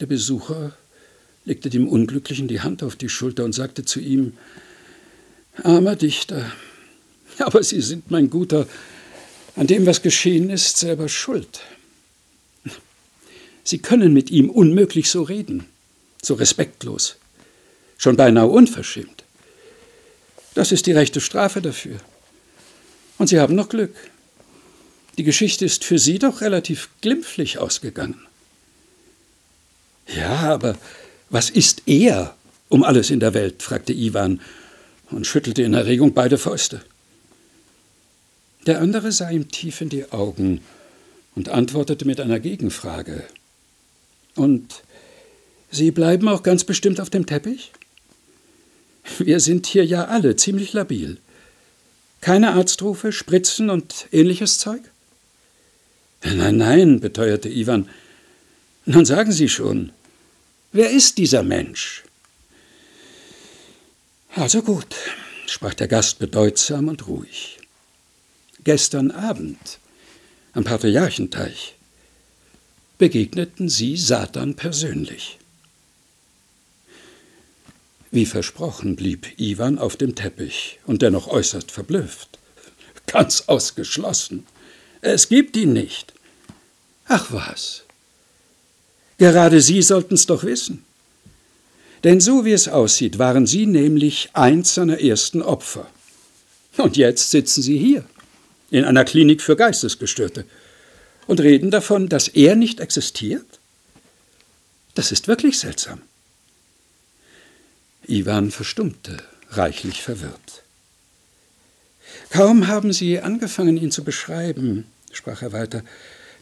Der Besucher legte dem Unglücklichen die Hand auf die Schulter und sagte zu ihm, Armer Dichter, aber Sie sind, mein Guter, an dem, was geschehen ist, selber schuld. Sie können mit ihm unmöglich so reden, so respektlos. Schon beinahe unverschämt. Das ist die rechte Strafe dafür. Und Sie haben noch Glück. Die Geschichte ist für Sie doch relativ glimpflich ausgegangen. Ja, aber was ist er um alles in der Welt? fragte Iwan und schüttelte in Erregung beide Fäuste. Der andere sah ihm tief in die Augen und antwortete mit einer Gegenfrage. Und Sie bleiben auch ganz bestimmt auf dem Teppich? Wir sind hier ja alle ziemlich labil. Keine Arztrufe, Spritzen und ähnliches Zeug? Nein, nein, beteuerte Ivan. Nun sagen Sie schon, wer ist dieser Mensch? Also gut, sprach der Gast bedeutsam und ruhig. Gestern Abend am Patriarchenteich begegneten Sie Satan persönlich. Wie versprochen blieb Iwan auf dem Teppich und dennoch äußerst verblüfft. Ganz ausgeschlossen. Es gibt ihn nicht. Ach was. Gerade Sie sollten's doch wissen. Denn so wie es aussieht, waren Sie nämlich eins seiner ersten Opfer. Und jetzt sitzen Sie hier, in einer Klinik für Geistesgestörte, und reden davon, dass er nicht existiert? Das ist wirklich seltsam. Iwan verstummte, reichlich verwirrt. Kaum haben Sie angefangen, ihn zu beschreiben, sprach er weiter,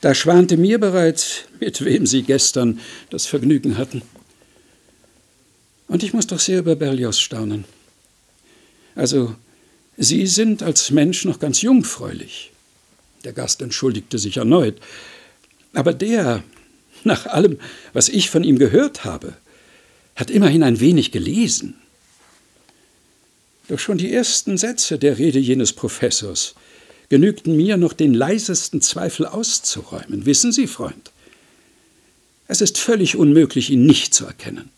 da schwante mir bereits, mit wem Sie gestern das Vergnügen hatten. Und ich muss doch sehr über Berlioz staunen. Also, Sie sind als Mensch noch ganz jungfräulich. Der Gast entschuldigte sich erneut. Aber der, nach allem, was ich von ihm gehört habe, hat immerhin ein wenig gelesen. Doch schon die ersten Sätze der Rede jenes Professors genügten mir noch den leisesten Zweifel auszuräumen. Wissen Sie, Freund, es ist völlig unmöglich, ihn nicht zu erkennen.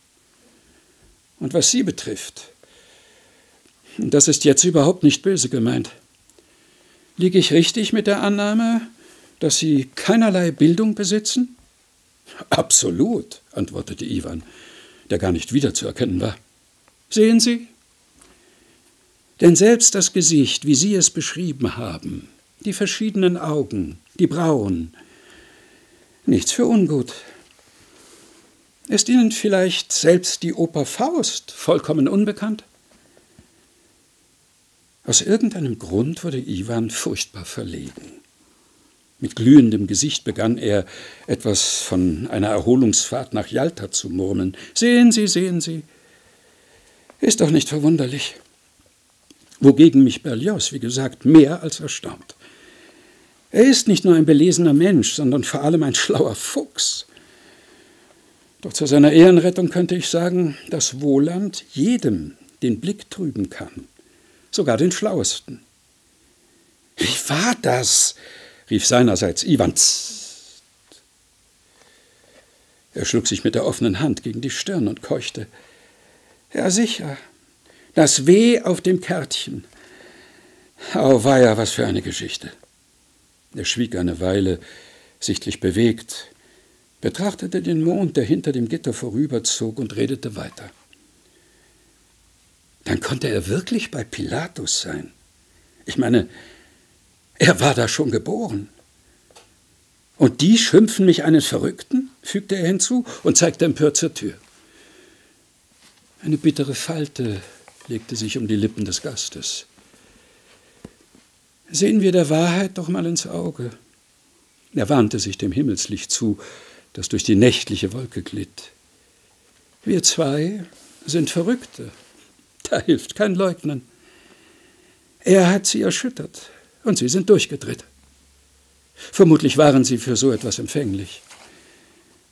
Und was Sie betrifft, das ist jetzt überhaupt nicht böse gemeint. Liege ich richtig mit der Annahme, dass Sie keinerlei Bildung besitzen? Absolut, antwortete Iwan, der gar nicht wiederzuerkennen war. Sehen Sie, denn selbst das Gesicht, wie Sie es beschrieben haben, die verschiedenen Augen, die Brauen, nichts für ungut. Ist Ihnen vielleicht selbst die Oper Faust vollkommen unbekannt? Aus irgendeinem Grund wurde Iwan furchtbar verlegen. Mit glühendem Gesicht begann er, etwas von einer Erholungsfahrt nach Jalta zu murmeln. Sehen Sie, sehen Sie. Ist doch nicht verwunderlich wogegen mich Berlioz, wie gesagt, mehr als erstaunt. Er ist nicht nur ein belesener Mensch, sondern vor allem ein schlauer Fuchs. Doch zu seiner Ehrenrettung könnte ich sagen, dass Wohland jedem den Blick trüben kann, sogar den Schlauesten. Wie war das? rief seinerseits Ivan. Er schlug sich mit der offenen Hand gegen die Stirn und keuchte. Ja, sicher, das W auf dem Kärtchen. Auweia, was für eine Geschichte. Er schwieg eine Weile, sichtlich bewegt, betrachtete den Mond, der hinter dem Gitter vorüberzog, und redete weiter. Dann konnte er wirklich bei Pilatus sein. Ich meine, er war da schon geboren. Und die schimpfen mich einen Verrückten, fügte er hinzu und zeigte empört zur Tür. Eine bittere Falte legte sich um die Lippen des Gastes. Sehen wir der Wahrheit doch mal ins Auge. Er wandte sich dem Himmelslicht zu, das durch die nächtliche Wolke glitt. Wir zwei sind Verrückte. Da hilft kein Leugnen. Er hat sie erschüttert und sie sind durchgedreht. Vermutlich waren sie für so etwas empfänglich.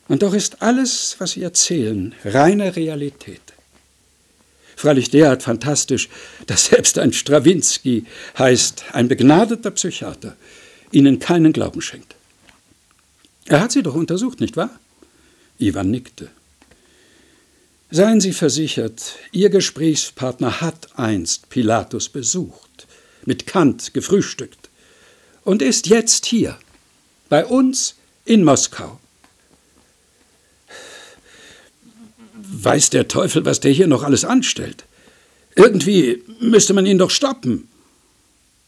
Und doch ist alles, was sie erzählen, reine Realität freilich derart fantastisch, dass selbst ein Strawinski heißt, ein begnadeter Psychiater, ihnen keinen Glauben schenkt. Er hat sie doch untersucht, nicht wahr? Ivan nickte. Seien Sie versichert, Ihr Gesprächspartner hat einst Pilatus besucht, mit Kant gefrühstückt und ist jetzt hier, bei uns in Moskau. Weiß der Teufel, was der hier noch alles anstellt. Irgendwie müsste man ihn doch stoppen.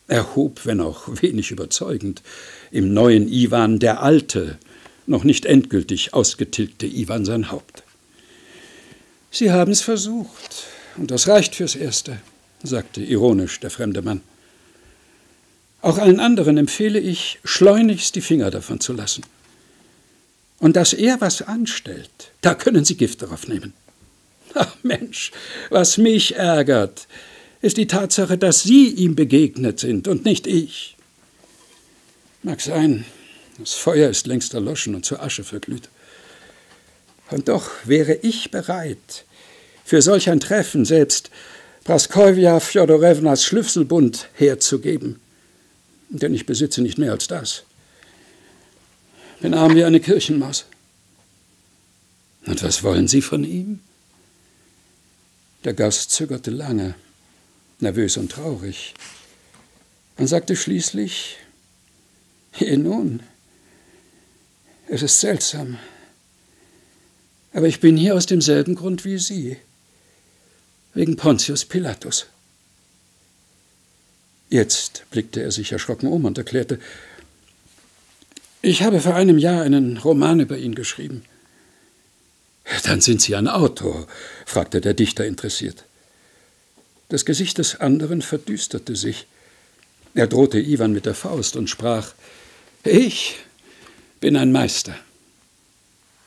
Er hob, wenn auch wenig überzeugend, im neuen Iwan der alte, noch nicht endgültig ausgetilgte Iwan sein Haupt. Sie haben es versucht, und das reicht fürs Erste, sagte ironisch der fremde Mann. Auch allen anderen empfehle ich, schleunigst die Finger davon zu lassen. Und dass er was anstellt, da können Sie Gift darauf nehmen. Ach Mensch, was mich ärgert, ist die Tatsache, dass Sie ihm begegnet sind und nicht ich. Mag sein, das Feuer ist längst erloschen und zur Asche verglüht. Und doch wäre ich bereit, für solch ein Treffen selbst Praskowja Fjodorewnas Schlüsselbund herzugeben. Denn ich besitze nicht mehr als das. Bin arm wie eine Kirchenmaus. Und was wollen Sie von ihm? Der Gast zögerte lange, nervös und traurig, und sagte schließlich, Je nun, es ist seltsam, aber ich bin hier aus demselben Grund wie Sie, wegen Pontius Pilatus. Jetzt blickte er sich erschrocken um und erklärte, ich habe vor einem Jahr einen Roman über ihn geschrieben. Dann sind Sie ein Autor? fragte der Dichter interessiert. Das Gesicht des anderen verdüsterte sich. Er drohte Iwan mit der Faust und sprach Ich bin ein Meister.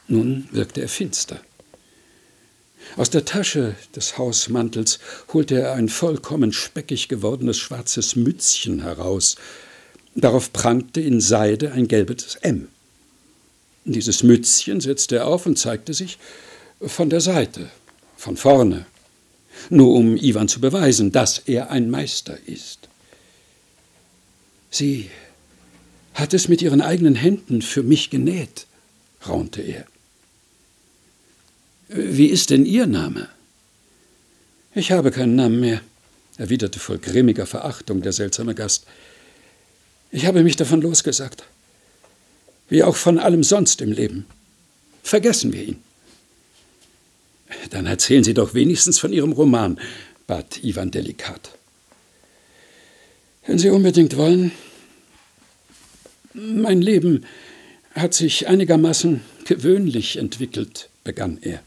Nun wirkte er finster. Aus der Tasche des Hausmantels holte er ein vollkommen speckig gewordenes schwarzes Mützchen heraus. Darauf prangte in Seide ein gelbes M. Dieses Mützchen setzte er auf und zeigte sich von der Seite, von vorne, nur um Iwan zu beweisen, dass er ein Meister ist. Sie hat es mit ihren eigenen Händen für mich genäht, raunte er. Wie ist denn Ihr Name? Ich habe keinen Namen mehr, erwiderte voll grimmiger Verachtung der seltsame Gast. Ich habe mich davon losgesagt wie auch von allem sonst im Leben. Vergessen wir ihn. Dann erzählen Sie doch wenigstens von Ihrem Roman, bat Ivan delikat. Wenn Sie unbedingt wollen. Mein Leben hat sich einigermaßen gewöhnlich entwickelt, begann er.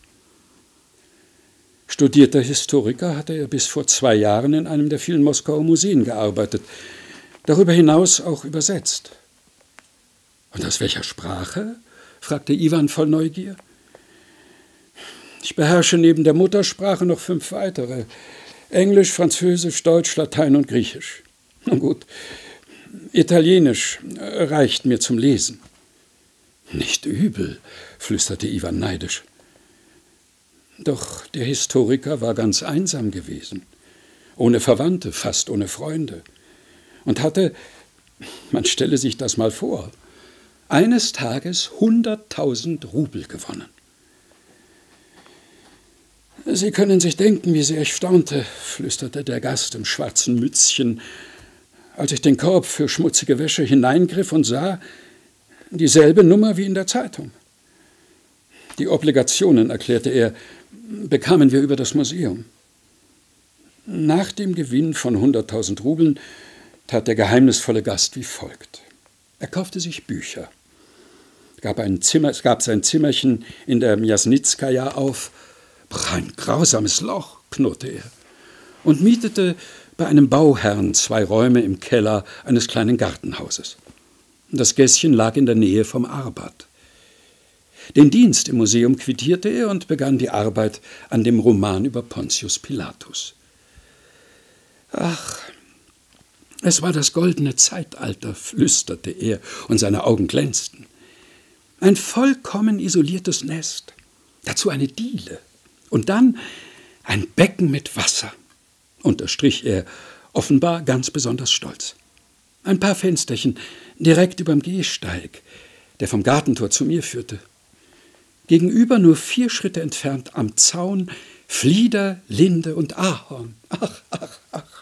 Studierter Historiker hatte er bis vor zwei Jahren in einem der vielen Moskauer Museen gearbeitet, darüber hinaus auch übersetzt. Und aus welcher Sprache? fragte Iwan voll Neugier. Ich beherrsche neben der Muttersprache noch fünf weitere. Englisch, Französisch, Deutsch, Latein und Griechisch. Nun gut, Italienisch reicht mir zum Lesen. Nicht übel, flüsterte Iwan neidisch. Doch der Historiker war ganz einsam gewesen, ohne Verwandte, fast ohne Freunde, und hatte, man stelle sich das mal vor, eines Tages hunderttausend Rubel gewonnen. Sie können sich denken, wie sehr ich staunte, flüsterte der Gast im schwarzen Mützchen, als ich den Korb für schmutzige Wäsche hineingriff und sah, dieselbe Nummer wie in der Zeitung. Die Obligationen, erklärte er, bekamen wir über das Museum. Nach dem Gewinn von hunderttausend Rubeln tat der geheimnisvolle Gast wie folgt. Er kaufte sich Bücher gab ein Zimmer, gab sein Zimmerchen in der Mjasnitskaja auf. Ein grausames Loch, knurrte er. Und mietete bei einem Bauherrn zwei Räume im Keller eines kleinen Gartenhauses. Das Gässchen lag in der Nähe vom Arbat. Den Dienst im Museum quittierte er und begann die Arbeit an dem Roman über Pontius Pilatus. Ach, es war das goldene Zeitalter, flüsterte er, und seine Augen glänzten. Ein vollkommen isoliertes Nest. Dazu eine Diele. Und dann ein Becken mit Wasser, unterstrich er, offenbar ganz besonders stolz. Ein paar Fensterchen direkt überm Gehsteig, der vom Gartentor zu mir führte. Gegenüber nur vier Schritte entfernt am Zaun Flieder, Linde und Ahorn. Ach, ach, ach.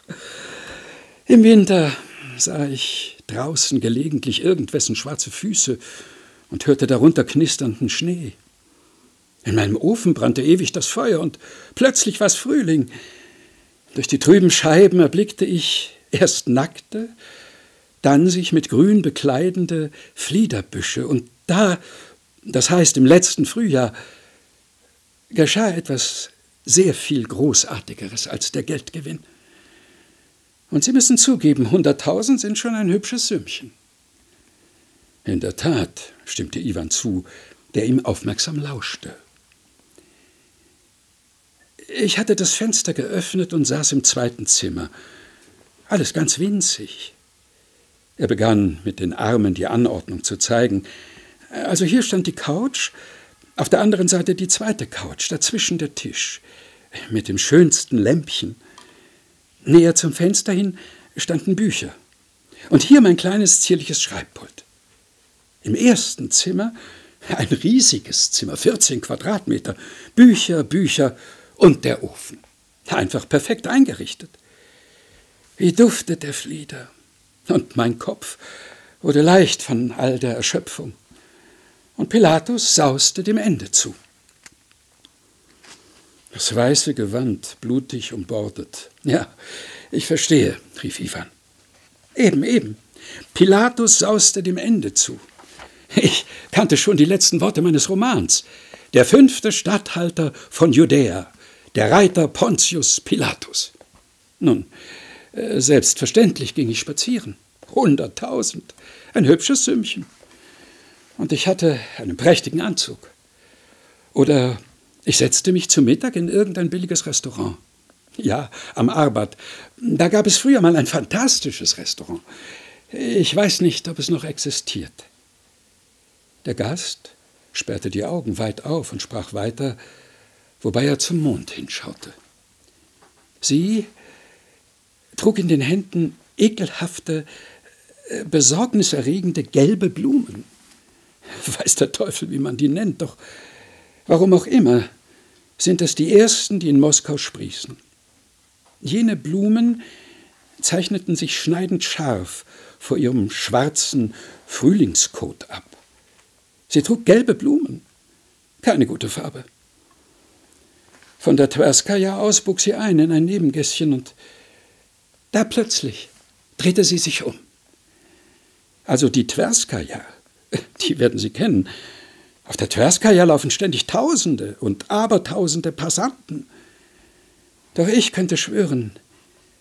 Im Winter sah ich draußen gelegentlich irgendwessen schwarze Füße und hörte darunter knisternden Schnee. In meinem Ofen brannte ewig das Feuer und plötzlich war es Frühling. Durch die trüben Scheiben erblickte ich erst nackte, dann sich mit Grün bekleidende Fliederbüsche. Und da, das heißt im letzten Frühjahr, geschah etwas sehr viel Großartigeres als der Geldgewinn. Und Sie müssen zugeben, hunderttausend sind schon ein hübsches Sümmchen. In der Tat, stimmte Ivan zu, der ihm aufmerksam lauschte. Ich hatte das Fenster geöffnet und saß im zweiten Zimmer. Alles ganz winzig. Er begann mit den Armen die Anordnung zu zeigen. Also hier stand die Couch, auf der anderen Seite die zweite Couch, dazwischen der Tisch, mit dem schönsten Lämpchen. Näher zum Fenster hin standen Bücher. Und hier mein kleines zierliches Schreibpult. Im ersten Zimmer ein riesiges Zimmer, 14 Quadratmeter, Bücher, Bücher und der Ofen. Einfach perfekt eingerichtet. Wie duftet der Flieder. Und mein Kopf wurde leicht von all der Erschöpfung. Und Pilatus sauste dem Ende zu. Das weiße Gewand blutig umbordet. Ja, ich verstehe, rief Ivan. Eben, eben. Pilatus sauste dem Ende zu. Ich kannte schon die letzten Worte meines Romans. Der fünfte Statthalter von Judäa, der Reiter Pontius Pilatus. Nun, äh, selbstverständlich ging ich spazieren. Hunderttausend. Ein hübsches Sümmchen. Und ich hatte einen prächtigen Anzug. Oder ich setzte mich zu Mittag in irgendein billiges Restaurant. Ja, am Arbat. Da gab es früher mal ein fantastisches Restaurant. Ich weiß nicht, ob es noch existiert. Der Gast sperrte die Augen weit auf und sprach weiter, wobei er zum Mond hinschaute. Sie trug in den Händen ekelhafte, äh, besorgniserregende gelbe Blumen. Weiß der Teufel, wie man die nennt, doch warum auch immer, sind es die ersten, die in Moskau sprießen. Jene Blumen zeichneten sich schneidend scharf vor ihrem schwarzen Frühlingskot ab. Sie trug gelbe Blumen, keine gute Farbe. Von der Twerskaja aus bog sie ein in ein Nebengässchen und da plötzlich drehte sie sich um. Also die Twerskaja, (laughs) die werden Sie kennen. Auf der Twerskaja laufen ständig Tausende und Abertausende Passanten. Doch ich könnte schwören,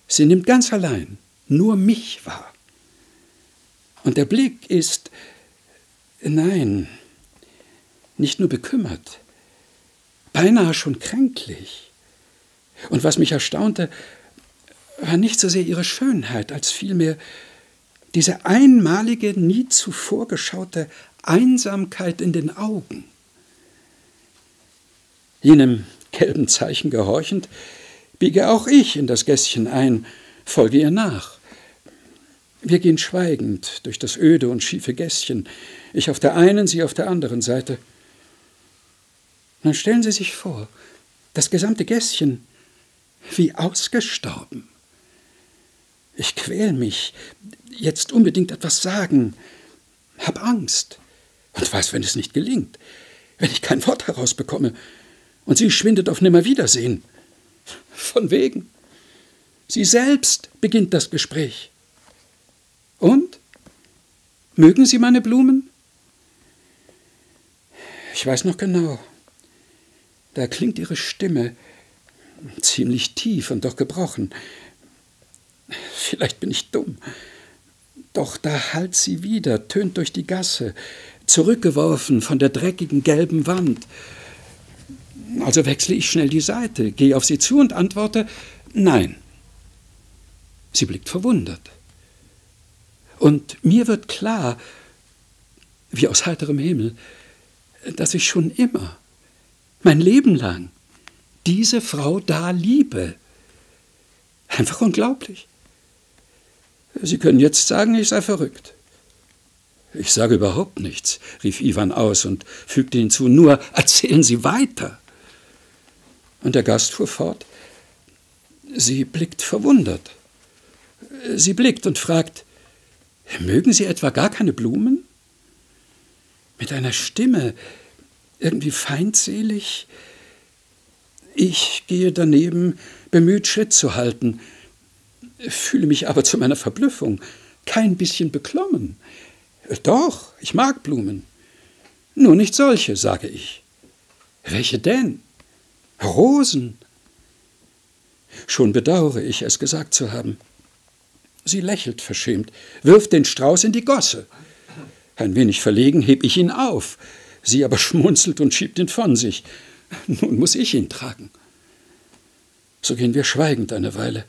sie nimmt ganz allein nur mich wahr. Und der Blick ist, nein, nicht nur bekümmert, beinahe schon kränklich. Und was mich erstaunte, war nicht so sehr ihre Schönheit, als vielmehr diese einmalige, nie zuvor geschaute Einsamkeit in den Augen. Jenem gelben Zeichen gehorchend, biege auch ich in das Gässchen ein, folge ihr nach. Wir gehen schweigend durch das öde und schiefe Gässchen, ich auf der einen, sie auf der anderen Seite. Nun stellen Sie sich vor, das gesamte Gässchen wie ausgestorben. Ich quäl mich, jetzt unbedingt etwas sagen, hab Angst und weiß, wenn es nicht gelingt, wenn ich kein Wort herausbekomme und sie schwindet auf Nimmerwiedersehen. Von wegen. Sie selbst beginnt das Gespräch. Und? Mögen Sie meine Blumen? Ich weiß noch genau. Da klingt ihre Stimme ziemlich tief und doch gebrochen. Vielleicht bin ich dumm. Doch da hallt sie wieder, tönt durch die Gasse, zurückgeworfen von der dreckigen gelben Wand. Also wechsle ich schnell die Seite, gehe auf sie zu und antworte Nein. Sie blickt verwundert. Und mir wird klar, wie aus heiterem Himmel, dass ich schon immer, mein Leben lang, diese Frau da liebe. Einfach unglaublich. Sie können jetzt sagen, ich sei verrückt. Ich sage überhaupt nichts, rief Ivan aus und fügte hinzu, nur erzählen Sie weiter. Und der Gast fuhr fort, sie blickt verwundert. Sie blickt und fragt, mögen Sie etwa gar keine Blumen? Mit einer Stimme, irgendwie feindselig. Ich gehe daneben, bemüht Schritt zu halten, fühle mich aber zu meiner Verblüffung kein bisschen beklommen. Doch, ich mag Blumen. Nur nicht solche, sage ich. Welche denn? Rosen. Schon bedauere ich, es gesagt zu haben. Sie lächelt verschämt, wirft den Strauß in die Gosse. Ein wenig verlegen heb ich ihn auf. Sie aber (laughs) schmunzelt und schiebt ihn von sich. Nun muss ich ihn tragen. So gehen wir schweigend eine Weile.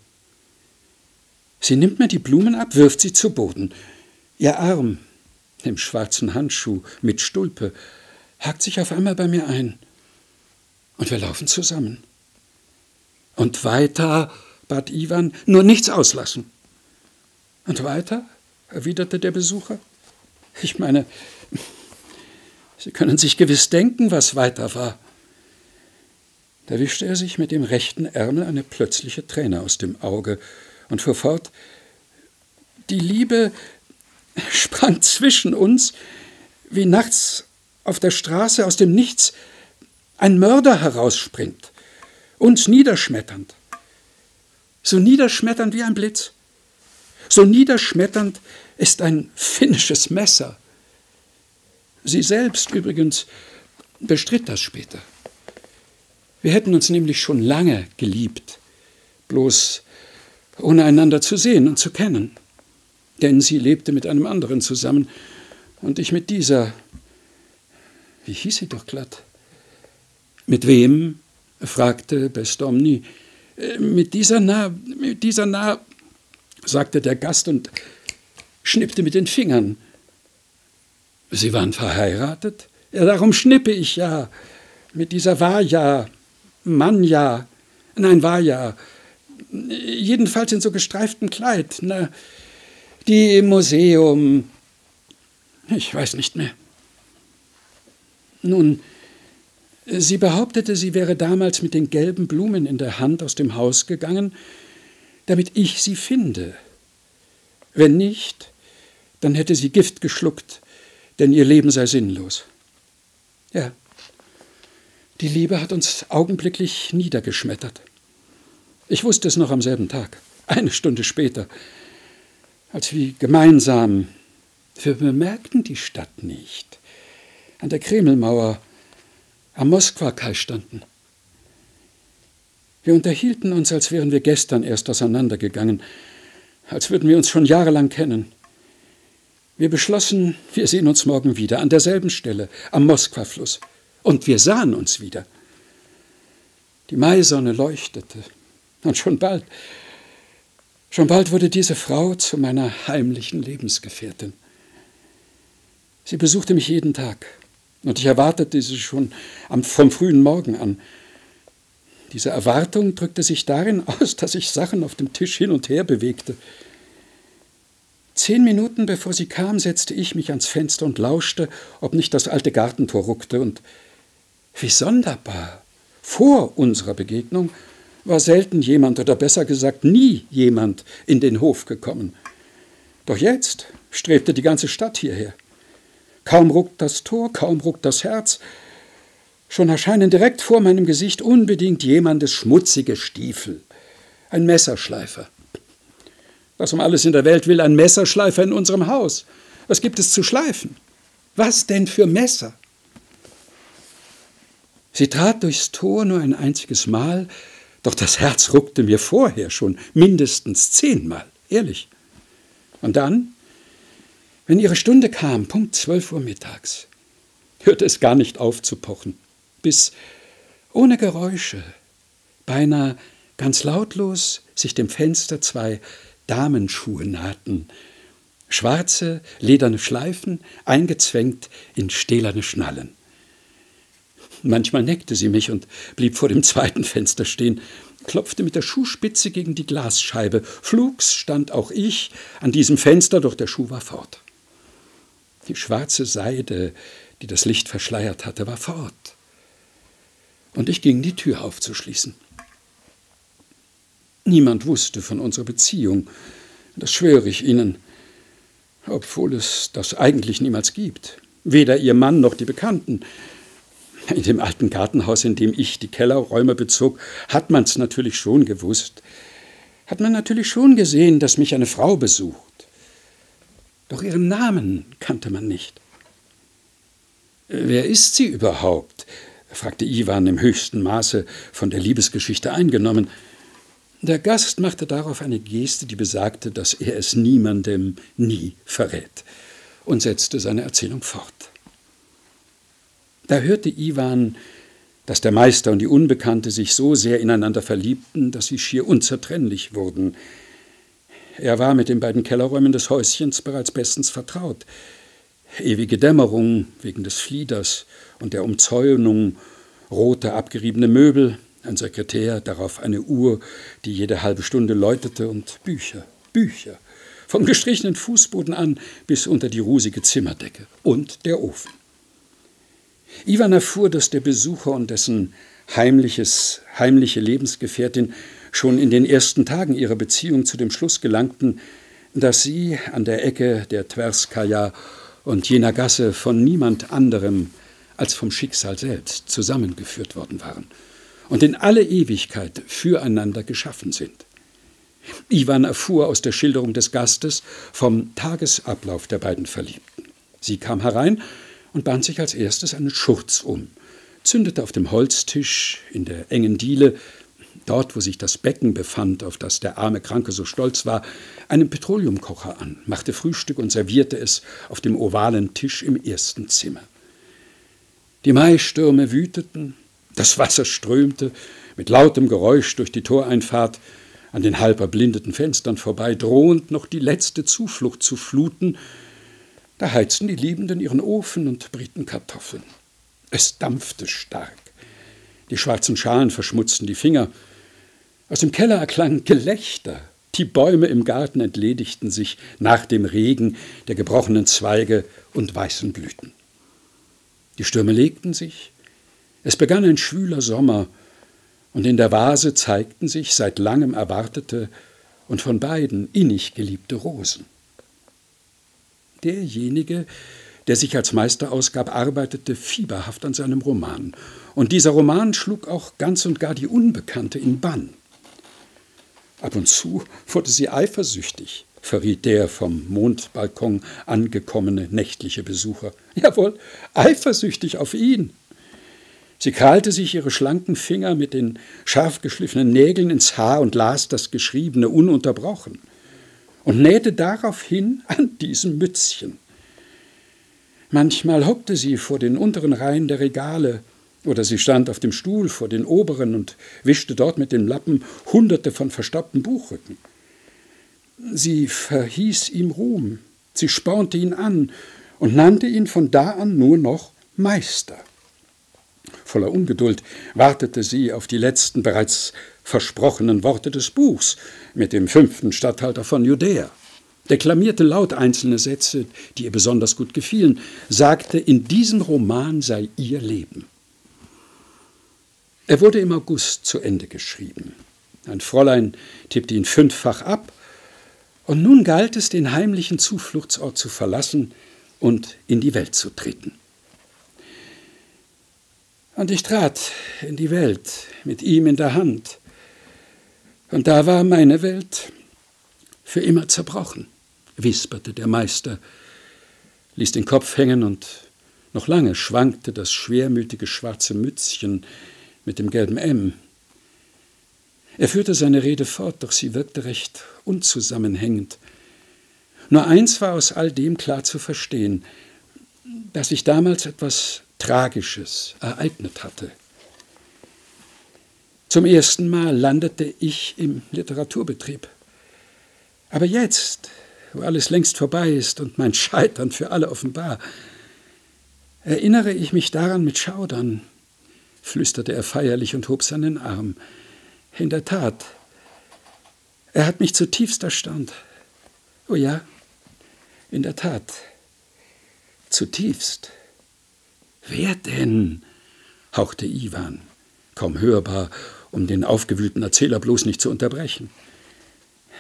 Sie nimmt mir die Blumen ab, wirft sie zu Boden. Ihr Arm, im schwarzen Handschuh mit Stulpe, hakt sich auf einmal bei mir ein. Und wir laufen zusammen. Und weiter, bat Ivan, nur nichts auslassen. Und weiter? erwiderte der Besucher. Ich meine, Sie können sich gewiss denken, was weiter war. Da wischte er sich mit dem rechten Ärmel eine plötzliche Träne aus dem Auge und fuhr fort Die Liebe (laughs) sprang zwischen uns, wie nachts auf der Straße aus dem Nichts ein Mörder herausspringt, uns niederschmetternd. So niederschmetternd wie ein Blitz. So niederschmetternd ist ein finnisches Messer. Sie selbst übrigens bestritt das später. Wir hätten uns nämlich schon lange geliebt, bloß ohne einander zu sehen und zu kennen. Denn sie lebte mit einem anderen zusammen und ich mit dieser. Wie hieß sie doch glatt? Mit wem? fragte Bestomni. Äh, mit dieser Na, mit dieser Na, sagte der Gast und schnippte mit den Fingern. Sie waren verheiratet? Ja, darum schnippe ich ja. Mit dieser war ja, Mann ja, nein, war ja. Jedenfalls in so gestreiftem Kleid. Na, die im Museum. Ich weiß nicht mehr. Nun, sie behauptete, sie wäre damals mit den gelben Blumen in der Hand aus dem Haus gegangen, damit ich sie finde. Wenn nicht, dann hätte sie Gift geschluckt, denn ihr Leben sei sinnlos. Ja, die Liebe hat uns augenblicklich niedergeschmettert. Ich wusste es noch am selben Tag, eine Stunde später, als wir gemeinsam, wir bemerkten die Stadt nicht, an der Kremlmauer am Moskwa-Kai standen. Wir unterhielten uns, als wären wir gestern erst auseinandergegangen, als würden wir uns schon jahrelang kennen. Wir beschlossen, wir sehen uns morgen wieder an derselben Stelle, am Moskwa-Fluss. Und wir sahen uns wieder. Die Maisonne leuchtete. Und schon bald, schon bald wurde diese Frau zu meiner heimlichen Lebensgefährtin. Sie besuchte mich jeden Tag. Und ich erwartete sie schon vom frühen Morgen an. Diese Erwartung drückte sich darin (laughs) aus, dass ich Sachen auf dem Tisch hin und her bewegte. Zehn Minuten bevor sie kam, setzte ich mich ans Fenster und lauschte, ob nicht das alte Gartentor ruckte. Und wie sonderbar! Vor unserer Begegnung war selten jemand, oder besser gesagt nie jemand, in den Hof gekommen. Doch jetzt strebte die ganze Stadt hierher. Kaum ruckt das Tor, kaum ruckt das Herz, schon erscheinen direkt vor meinem Gesicht unbedingt jemandes schmutzige Stiefel, ein Messerschleifer. Was um alles in der Welt will ein Messerschleifer in unserem Haus? Was gibt es zu schleifen? Was denn für Messer? Sie trat durchs Tor nur ein einziges Mal, doch das Herz ruckte mir vorher schon mindestens zehnmal, ehrlich. Und dann, wenn ihre Stunde kam, Punkt zwölf Uhr mittags, hörte es gar nicht auf zu pochen, bis ohne Geräusche, beinahe ganz lautlos sich dem Fenster zwei Damenschuhe nahten, schwarze, lederne Schleifen, eingezwängt in stählerne Schnallen. Manchmal neckte sie mich und blieb vor dem (laughs) zweiten Fenster stehen, klopfte mit der Schuhspitze gegen die Glasscheibe. Flugs stand auch ich an diesem Fenster, doch der Schuh war fort. Die schwarze Seide, die das Licht verschleiert hatte, war fort. Und ich ging, die Tür aufzuschließen. Niemand wusste von unserer Beziehung, das schwöre ich Ihnen, obwohl es das eigentlich niemals gibt. Weder Ihr Mann noch die Bekannten. In dem alten Gartenhaus, in dem ich die Kellerräume bezog, hat man's natürlich schon gewusst. Hat man natürlich schon gesehen, dass mich eine Frau besucht. Doch ihren Namen kannte man nicht. Wer ist sie überhaupt? fragte Iwan im höchsten Maße von der Liebesgeschichte eingenommen. Der Gast machte darauf eine Geste, die besagte, dass er es niemandem nie verrät, und setzte seine Erzählung fort. Da hörte Iwan, dass der Meister und die Unbekannte sich so sehr ineinander verliebten, dass sie schier unzertrennlich wurden. Er war mit den beiden Kellerräumen des Häuschens bereits bestens vertraut. Ewige Dämmerung wegen des Flieders und der Umzäunung, rote abgeriebene Möbel, ein Sekretär, darauf eine Uhr, die jede halbe Stunde läutete, und Bücher, Bücher, vom gestrichenen Fußboden an bis unter die rusige Zimmerdecke und der Ofen. Ivan erfuhr, dass der Besucher und dessen heimliches, heimliche Lebensgefährtin schon in den ersten Tagen ihrer Beziehung zu dem Schluss gelangten, dass sie an der Ecke der Tverskaya und jener Gasse von niemand anderem als vom Schicksal selbst zusammengeführt worden waren und in alle Ewigkeit füreinander geschaffen sind. Iwan erfuhr aus der Schilderung des Gastes vom Tagesablauf der beiden Verliebten. Sie kam herein und band sich als erstes einen Schurz um, zündete auf dem Holztisch in der engen Diele, dort wo sich das Becken befand, auf das der arme Kranke so stolz war, einen Petroleumkocher an, machte Frühstück und servierte es auf dem ovalen Tisch im ersten Zimmer. Die Maistürme wüteten, das Wasser strömte mit lautem Geräusch durch die Toreinfahrt an den halb erblindeten Fenstern vorbei, drohend noch die letzte Zuflucht zu fluten. Da heizten die Liebenden ihren Ofen und brieten Kartoffeln. Es dampfte stark. Die schwarzen Schalen verschmutzten die Finger. Aus dem Keller erklang Gelächter. Die Bäume im Garten entledigten sich nach dem Regen der gebrochenen Zweige und weißen Blüten. Die Stürme legten sich, es begann ein schwüler Sommer, und in der Vase zeigten sich seit langem erwartete und von beiden innig geliebte Rosen. Derjenige, der sich als Meister ausgab, arbeitete fieberhaft an seinem Roman, und dieser Roman schlug auch ganz und gar die Unbekannte in Bann. Ab und zu wurde sie eifersüchtig, verriet der vom Mondbalkon angekommene nächtliche Besucher. Jawohl, eifersüchtig auf ihn. Sie krallte sich ihre schlanken Finger mit den scharf geschliffenen Nägeln ins Haar und las das Geschriebene ununterbrochen und nähte daraufhin an diesem Mützchen. Manchmal hockte sie vor den unteren Reihen der Regale, oder sie stand auf dem Stuhl vor den oberen und wischte dort mit dem Lappen hunderte von verstaubten Buchrücken. Sie verhieß ihm Ruhm, sie spornte ihn an und nannte ihn von da an nur noch Meister. Voller Ungeduld wartete sie auf die letzten bereits versprochenen Worte des Buchs mit dem fünften Statthalter von Judäa, deklamierte laut einzelne Sätze, die ihr besonders gut gefielen, sagte, in diesem Roman sei ihr Leben. Er wurde im August zu Ende geschrieben. Ein Fräulein tippte ihn fünffach ab, und nun galt es, den heimlichen Zufluchtsort zu verlassen und in die Welt zu treten. Und ich trat in die Welt mit ihm in der Hand. Und da war meine Welt für immer zerbrochen, wisperte der Meister, ließ den Kopf hängen und noch lange schwankte das schwermütige schwarze Mützchen mit dem gelben M. Er führte seine Rede fort, doch sie wirkte recht unzusammenhängend. Nur eins war aus all dem klar zu verstehen, dass ich damals etwas Tragisches ereignet hatte. Zum ersten Mal landete ich im Literaturbetrieb. Aber jetzt, wo alles längst vorbei ist und mein Scheitern für alle offenbar, erinnere ich mich daran mit Schaudern, flüsterte er feierlich und hob seinen Arm. In der Tat, er hat mich zutiefst erstaunt. Oh ja, in der Tat, zutiefst. Wer denn? hauchte Iwan, kaum hörbar, um den aufgewühlten Erzähler bloß nicht zu unterbrechen.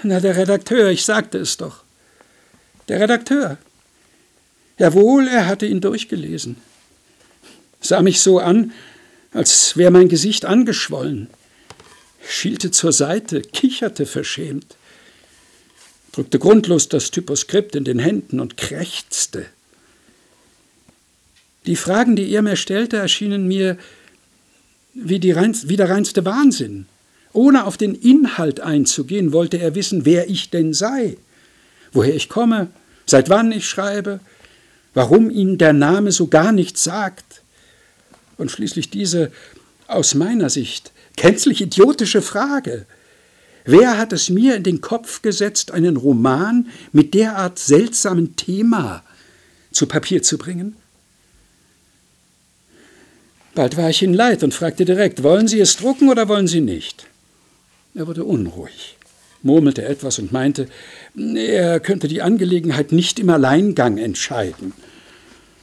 Na, der Redakteur, ich sagte es doch. Der Redakteur. Jawohl, er hatte ihn durchgelesen. sah mich so an, als wäre mein Gesicht angeschwollen, schielte zur Seite, kicherte verschämt, drückte grundlos das Typoskript in den Händen und krächzte. Die Fragen, die er mir stellte, erschienen mir wie, die reinst, wie der reinste Wahnsinn. Ohne auf den Inhalt einzugehen, wollte er wissen, wer ich denn sei, woher ich komme, seit wann ich schreibe, warum ihm der Name so gar nichts sagt. Und schließlich diese aus meiner Sicht gänzlich idiotische Frage. Wer hat es mir in den Kopf gesetzt, einen Roman mit derart seltsamen Thema zu Papier zu bringen? Bald war ich ihn leid und fragte direkt, wollen Sie es drucken oder wollen Sie nicht? Er wurde unruhig, murmelte etwas und meinte, er könnte die Angelegenheit nicht im Alleingang entscheiden.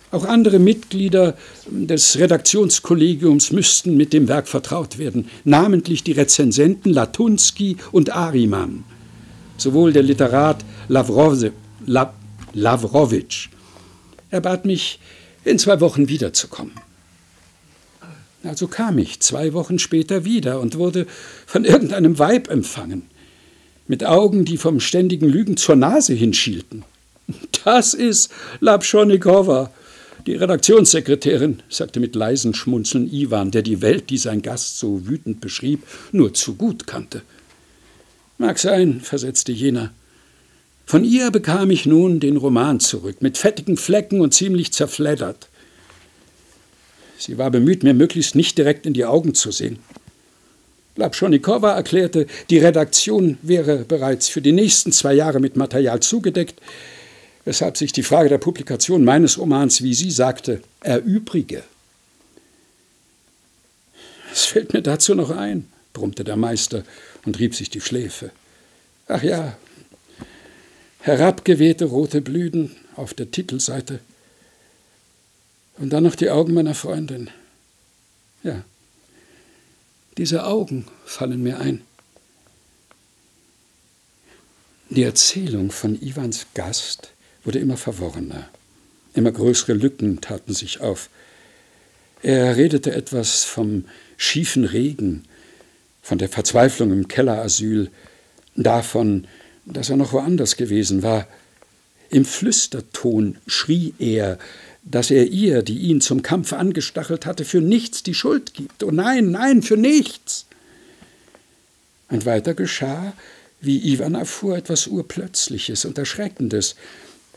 Auch andere Mitglieder des Redaktionskollegiums müssten mit dem Werk vertraut werden, namentlich die Rezensenten Latunski und Ariman, sowohl der Literat Lavrov, Lavrowitsch. Er bat mich, in zwei Wochen wiederzukommen. Also kam ich zwei Wochen später wieder und wurde von irgendeinem Weib empfangen, mit Augen, die vom ständigen Lügen zur Nase hinschielten. Das ist Lapschonikowa, die Redaktionssekretärin, sagte mit leisen Schmunzeln Iwan, der die Welt, die sein Gast so wütend beschrieb, nur zu gut kannte. Mag sein, versetzte jener. Von ihr bekam ich nun den Roman zurück, mit fettigen Flecken und ziemlich zerfleddert. Sie war bemüht, mir möglichst nicht direkt in die Augen zu sehen. Lapschonikowa erklärte, die Redaktion wäre bereits für die nächsten zwei Jahre mit Material zugedeckt, weshalb sich die Frage der Publikation meines Romans, wie sie sagte, erübrige. Es fällt mir dazu noch ein, brummte der Meister und rieb sich die Schläfe. Ach ja, herabgewehte rote Blüten auf der Titelseite und dann noch die Augen meiner Freundin. Ja, diese Augen fallen mir ein. Die Erzählung von Iwans Gast wurde immer verworrener. Immer größere Lücken taten sich auf. Er redete etwas vom schiefen Regen, von der Verzweiflung im Kellerasyl, davon, dass er noch woanders gewesen war. Im Flüsterton schrie er, dass er ihr, die ihn zum Kampf angestachelt hatte, für nichts die Schuld gibt. Oh nein, nein, für nichts. Und weiter geschah, wie Ivan erfuhr, etwas Urplötzliches und Erschreckendes.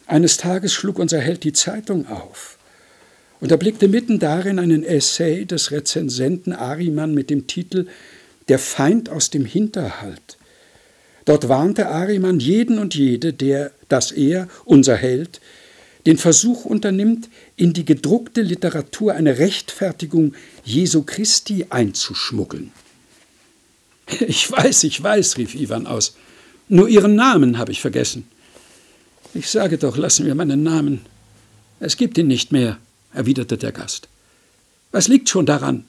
Eines Tages schlug unser Held die Zeitung auf und erblickte mitten darin einen Essay des Rezensenten Ariman mit dem Titel Der Feind aus dem Hinterhalt. Dort warnte Ariman jeden und jede, der, dass er, unser Held, den Versuch unternimmt, in die gedruckte Literatur eine Rechtfertigung Jesu Christi einzuschmuggeln. (laughs) Ich weiß, ich weiß, rief Ivan aus. Nur Ihren Namen habe ich vergessen. Ich sage doch, lassen wir meinen Namen. Es gibt ihn nicht mehr, erwiderte der Gast. Was liegt schon daran?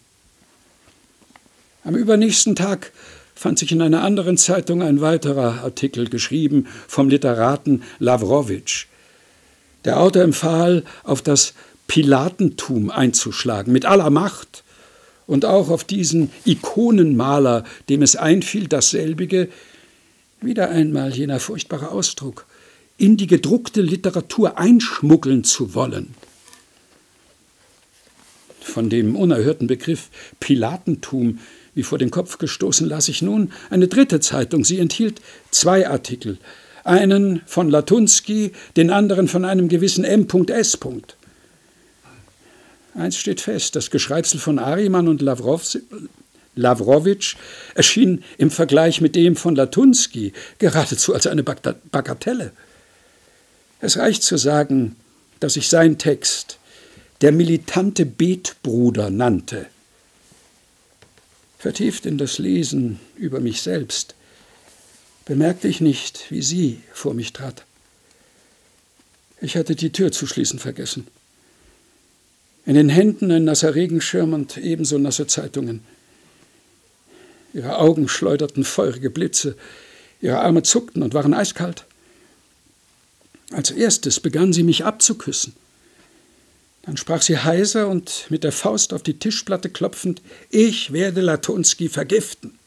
Am übernächsten Tag fand sich in einer anderen Zeitung ein weiterer Artikel geschrieben vom Literaten Lavrowitsch, der Autor empfahl, auf das Pilatentum einzuschlagen, mit aller Macht, und auch auf diesen Ikonenmaler, dem es einfiel, dasselbige, wieder einmal jener furchtbare Ausdruck, in die gedruckte Literatur einschmuggeln zu wollen. Von dem unerhörten Begriff Pilatentum wie vor den Kopf gestoßen las ich nun eine dritte Zeitung. Sie enthielt zwei Artikel, einen von Latunski, den anderen von einem gewissen M.S. Eins steht fest, das Geschreibsel von Ariman und Lavrowitsch erschien im Vergleich mit dem von Latunski geradezu als eine Bagatelle. Es reicht zu sagen, dass ich sein Text der militante Betbruder nannte. Vertieft in das Lesen über mich selbst bemerkte ich nicht, wie sie vor mich trat. Ich hatte die Tür zu schließen vergessen. In den Händen ein nasser Regenschirm und ebenso nasse Zeitungen. Ihre Augen schleuderten feurige Blitze, ihre Arme zuckten und waren eiskalt. Als erstes begann sie mich abzuküssen. Dann sprach sie heiser und mit der Faust auf die Tischplatte klopfend, ich werde Latonski vergiften.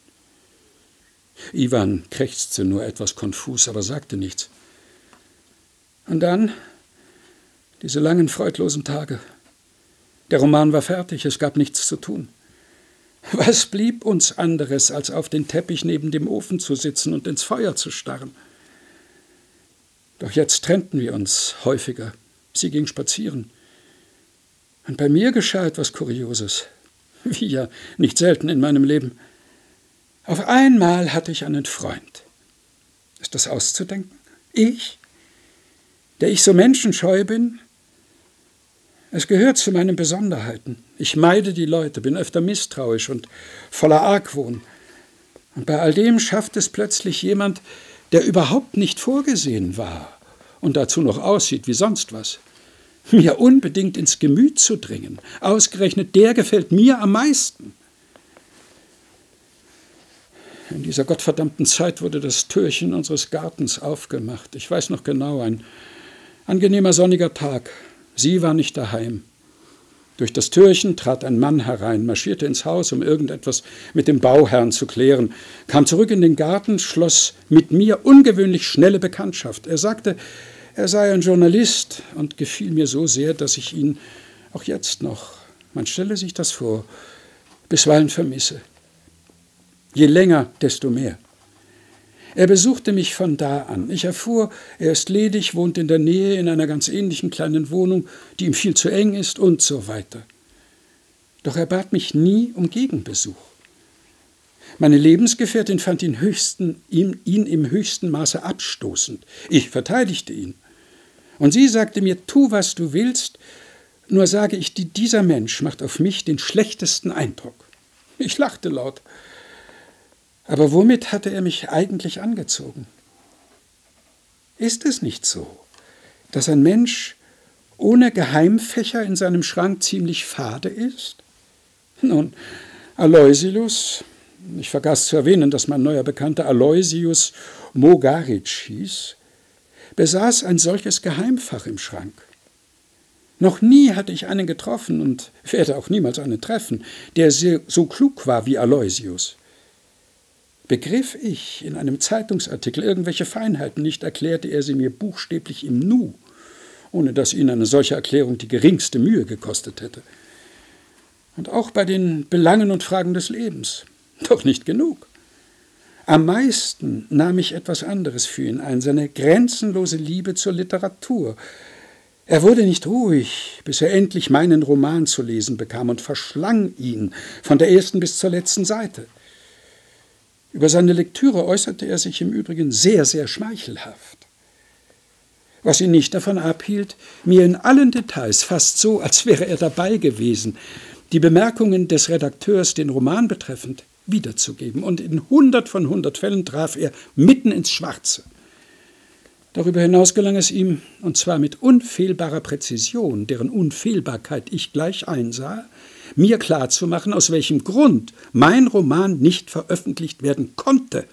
Ivan krächzte nur etwas konfus, aber sagte nichts. Und dann diese langen, freudlosen Tage. Der Roman war fertig, es gab nichts zu tun. Was blieb uns anderes, als auf den Teppich neben dem Ofen zu sitzen und ins Feuer zu starren? Doch jetzt trennten wir uns häufiger. Sie ging spazieren. Und bei mir geschah etwas Kurioses, wie ja nicht selten in meinem Leben. Auf einmal hatte ich einen Freund. Ist das auszudenken? Ich, der ich so menschenscheu bin? Es gehört zu meinen Besonderheiten. Ich meide die Leute, bin öfter misstrauisch und voller Argwohn. Und bei all dem schafft es plötzlich jemand, der überhaupt nicht vorgesehen war und dazu noch aussieht wie sonst was mir unbedingt ins Gemüt zu dringen. Ausgerechnet der gefällt mir am meisten. In dieser gottverdammten Zeit wurde das Türchen unseres Gartens aufgemacht. Ich weiß noch genau, ein angenehmer sonniger Tag. Sie war nicht daheim. Durch das Türchen trat ein Mann herein, marschierte ins Haus, um irgendetwas mit dem Bauherrn zu klären, kam zurück in den Garten, schloss mit mir ungewöhnlich schnelle Bekanntschaft. Er sagte, er sei ein Journalist und gefiel mir so sehr, dass ich ihn auch jetzt noch, man stelle sich das vor, bisweilen vermisse. Je länger, desto mehr. Er besuchte mich von da an. Ich erfuhr, er ist ledig, wohnt in der Nähe in einer ganz ähnlichen kleinen Wohnung, die ihm viel zu eng ist und so weiter. Doch er bat mich nie um Gegenbesuch. Meine Lebensgefährtin fand ihn, höchsten, ihn, ihn im höchsten Maße abstoßend. Ich verteidigte ihn. Und sie sagte mir, tu, was du willst, nur sage ich dir, dieser Mensch macht auf mich den schlechtesten Eindruck. Ich lachte laut. Aber womit hatte er mich eigentlich angezogen? Ist es nicht so, dass ein Mensch ohne Geheimfächer in seinem Schrank ziemlich fade ist? Nun, Aloysius, ich vergaß zu erwähnen, dass mein neuer Bekannter Aloysius Mogaric hieß, besaß ein solches Geheimfach im Schrank. Noch nie hatte ich einen getroffen und werde auch niemals einen treffen, der so klug war wie Aloysius. Begriff ich in einem Zeitungsartikel irgendwelche Feinheiten nicht, erklärte er sie mir buchstäblich im Nu, ohne dass ihn eine solche Erklärung die geringste Mühe gekostet hätte. Und auch bei den Belangen und Fragen des Lebens. (laughs) Doch nicht genug. Am meisten nahm ich etwas anderes für ihn ein, seine grenzenlose Liebe zur Literatur. Er wurde nicht ruhig, bis er endlich meinen Roman zu lesen bekam und verschlang ihn von der ersten bis zur letzten Seite. Über seine Lektüre äußerte er sich im Übrigen sehr, sehr schmeichelhaft. Was ihn nicht davon abhielt, mir in allen Details, fast so, als wäre er dabei gewesen, die Bemerkungen des Redakteurs den Roman betreffend wiederzugeben. Und in hundert von hundert Fällen traf er mitten ins Schwarze. Darüber hinaus gelang es ihm, und zwar mit unfehlbarer Präzision, deren Unfehlbarkeit ich gleich einsah, mir klarzumachen, aus welchem Grund mein Roman nicht veröffentlicht werden konnte.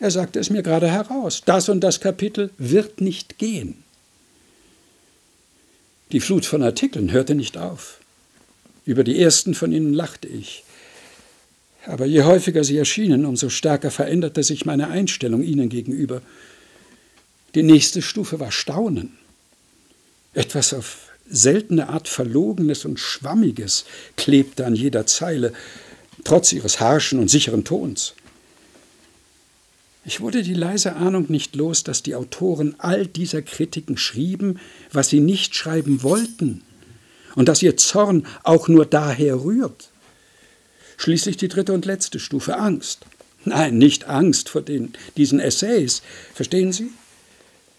Er sagte es mir gerade heraus, das und das Kapitel wird nicht gehen. Die Flut von Artikeln hörte nicht auf. Über die ersten von ihnen lachte ich. Aber je häufiger sie erschienen, umso stärker veränderte sich meine Einstellung ihnen gegenüber. Die nächste Stufe war Staunen. Etwas auf seltene Art Verlogenes und Schwammiges klebte an jeder Zeile, trotz ihres harschen und sicheren Tons. Ich wurde die leise Ahnung nicht los, dass die Autoren all dieser Kritiken schrieben, was sie nicht schreiben wollten, und dass ihr Zorn auch nur daher rührt. Schließlich die dritte und letzte Stufe, Angst. Nein, nicht Angst vor den, diesen Essays, verstehen Sie?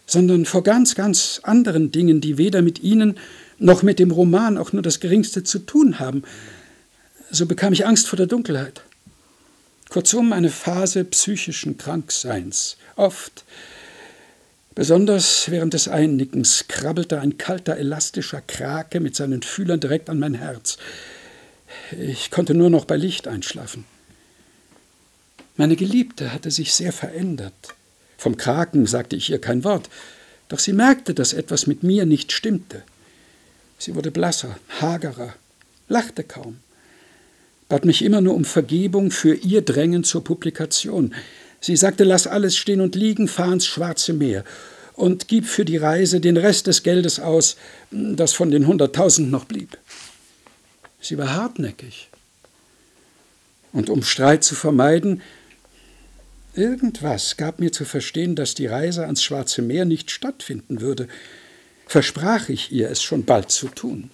Sondern vor ganz, ganz anderen Dingen, die weder mit Ihnen noch mit dem Roman auch nur das geringste zu tun haben. So bekam ich Angst vor der Dunkelheit. Kurzum eine Phase psychischen Krankseins. Oft, besonders während des Einnickens, krabbelte ein kalter, elastischer Krake mit seinen Fühlern direkt an mein Herz. Ich konnte nur noch bei Licht einschlafen. Meine Geliebte hatte sich sehr verändert. Vom Kraken sagte ich ihr kein Wort, doch sie merkte, dass etwas mit mir nicht stimmte. Sie wurde blasser, hagerer, lachte kaum, bat mich immer nur um Vergebung für ihr Drängen zur Publikation. Sie sagte, lass alles stehen und liegen, fahr ins Schwarze Meer und gib für die Reise den Rest des Geldes aus, das von den hunderttausend noch blieb. Sie war hartnäckig. Und um Streit zu vermeiden, irgendwas gab mir zu verstehen, dass die Reise ans Schwarze Meer nicht stattfinden würde, versprach ich ihr, es schon bald zu tun.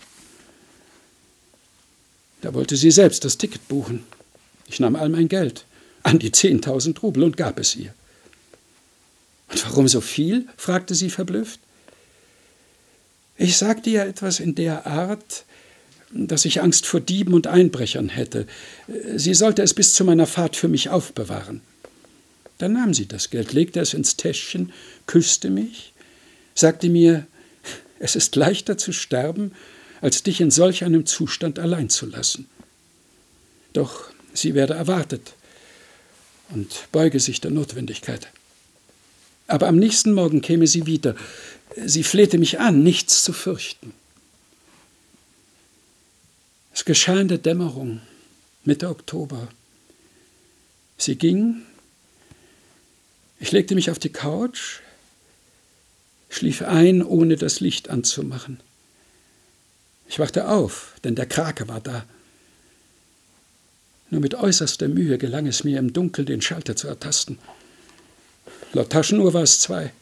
Da wollte sie selbst das Ticket buchen. Ich nahm all mein Geld, an die zehntausend Rubel, und gab es ihr. Und warum so viel? fragte sie verblüfft. Ich sagte ihr etwas in der Art, dass ich Angst vor Dieben und Einbrechern hätte. Sie sollte es bis zu meiner Fahrt für mich aufbewahren. Dann nahm sie das Geld, legte es ins Täschchen, küsste mich, sagte mir, es ist leichter zu sterben, als dich in solch einem Zustand allein zu lassen. Doch sie werde erwartet und beuge sich der Notwendigkeit. Aber am nächsten Morgen käme sie wieder. Sie flehte mich an, nichts zu fürchten. Es geschah in der Dämmerung, Mitte Oktober. Sie ging, ich legte mich auf die Couch, schlief ein, ohne das Licht anzumachen. Ich wachte auf, denn der Krake war da. Nur mit äußerster Mühe gelang es mir, im Dunkel den Schalter zu ertasten. Laut Taschenuhr war es zwei.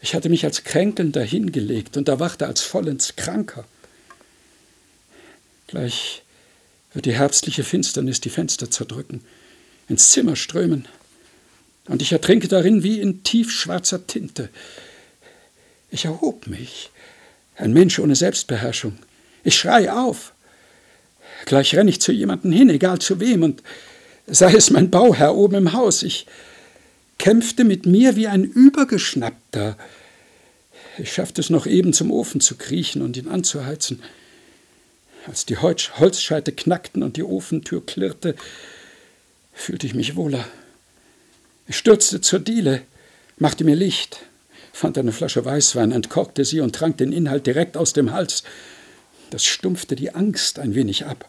Ich hatte mich als kränkelnder hingelegt und erwachte als vollends Kranker. Gleich wird die herbstliche Finsternis die Fenster zerdrücken, ins Zimmer strömen, und ich ertrinke darin wie in tiefschwarzer Tinte. Ich erhob mich, ein Mensch ohne Selbstbeherrschung. Ich schrei auf. Gleich renne ich zu jemandem hin, egal zu wem, und sei es mein Bauherr oben im Haus. Ich kämpfte mit mir wie ein Übergeschnappter. Ich schaffte es noch eben zum Ofen zu kriechen und ihn anzuheizen. Als die Holzscheite knackten und die Ofentür klirrte, fühlte ich mich wohler. Ich stürzte zur Diele, machte mir Licht, fand eine Flasche Weißwein, entkorkte sie und trank den Inhalt direkt aus dem Hals. Das stumpfte die Angst ein wenig ab.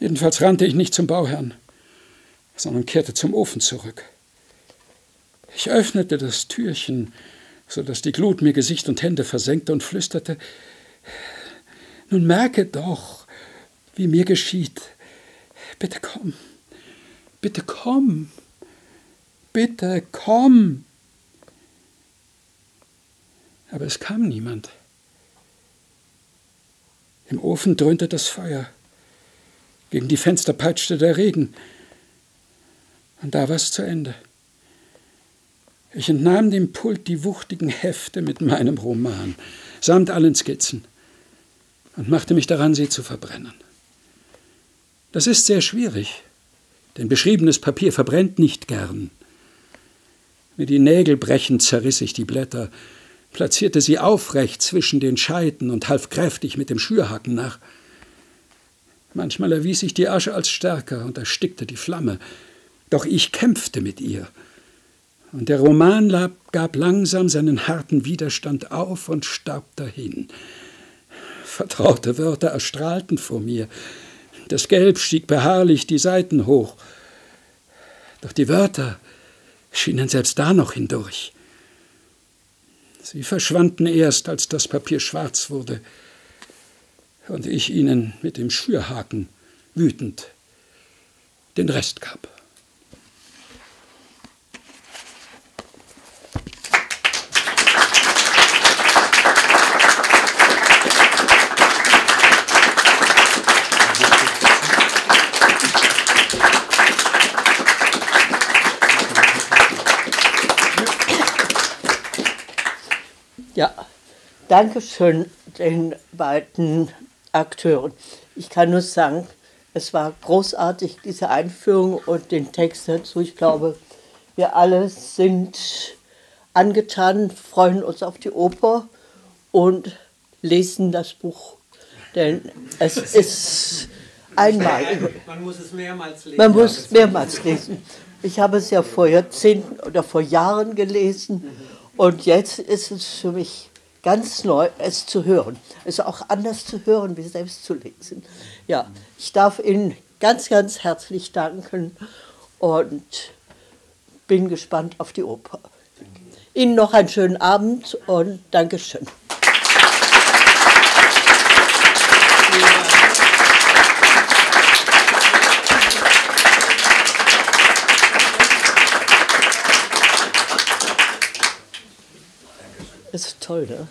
Jedenfalls rannte ich nicht zum Bauherrn, sondern kehrte zum Ofen zurück. Ich öffnete das Türchen, so dass die Glut mir Gesicht und Hände versenkte und flüsterte: Nun merke doch, wie mir geschieht. Bitte komm, bitte komm bitte komm. Aber es kam niemand. Im Ofen dröhnte das Feuer. Gegen die Fenster peitschte der Regen. Und da war es zu Ende. Ich entnahm dem Pult die wuchtigen Hefte mit meinem Roman, samt allen Skizzen, und machte mich daran, sie zu verbrennen. Das ist sehr schwierig, denn beschriebenes Papier verbrennt nicht gern. Mir die Nägel brechend zerriss ich die Blätter, platzierte sie aufrecht zwischen den Scheiten und half kräftig mit dem Schürhaken nach. Manchmal erwies sich die Asche als stärker und erstickte die Flamme, doch ich kämpfte mit ihr. Und der Roman gab langsam seinen harten Widerstand auf und starb dahin. Vertraute Wörter erstrahlten vor mir. Das Gelb stieg beharrlich die Seiten hoch. Doch die Wörter schienen selbst da noch hindurch. Sie verschwanden erst, als das Papier schwarz wurde und ich ihnen mit dem Schürhaken wütend den Rest gab. Ja, danke schön den beiden Akteuren. Ich kann nur sagen, es war großartig, diese Einführung und den Text dazu. Ich glaube, wir alle sind angetan, freuen uns auf die Oper und lesen das Buch. Denn es ist einmal. Man muss es mehrmals lesen. Man muss es mehrmals lesen. Ich habe es ja vor Jahrzehnten oder vor Jahren gelesen und jetzt ist es für mich ganz neu, es zu hören. Es ist auch anders zu hören, wie selbst zu lesen. Ja, ich darf Ihnen ganz, ganz herzlich danken und bin gespannt auf die Oper. Ihnen noch einen schönen Abend und Dankeschön. Das ist toll, ne?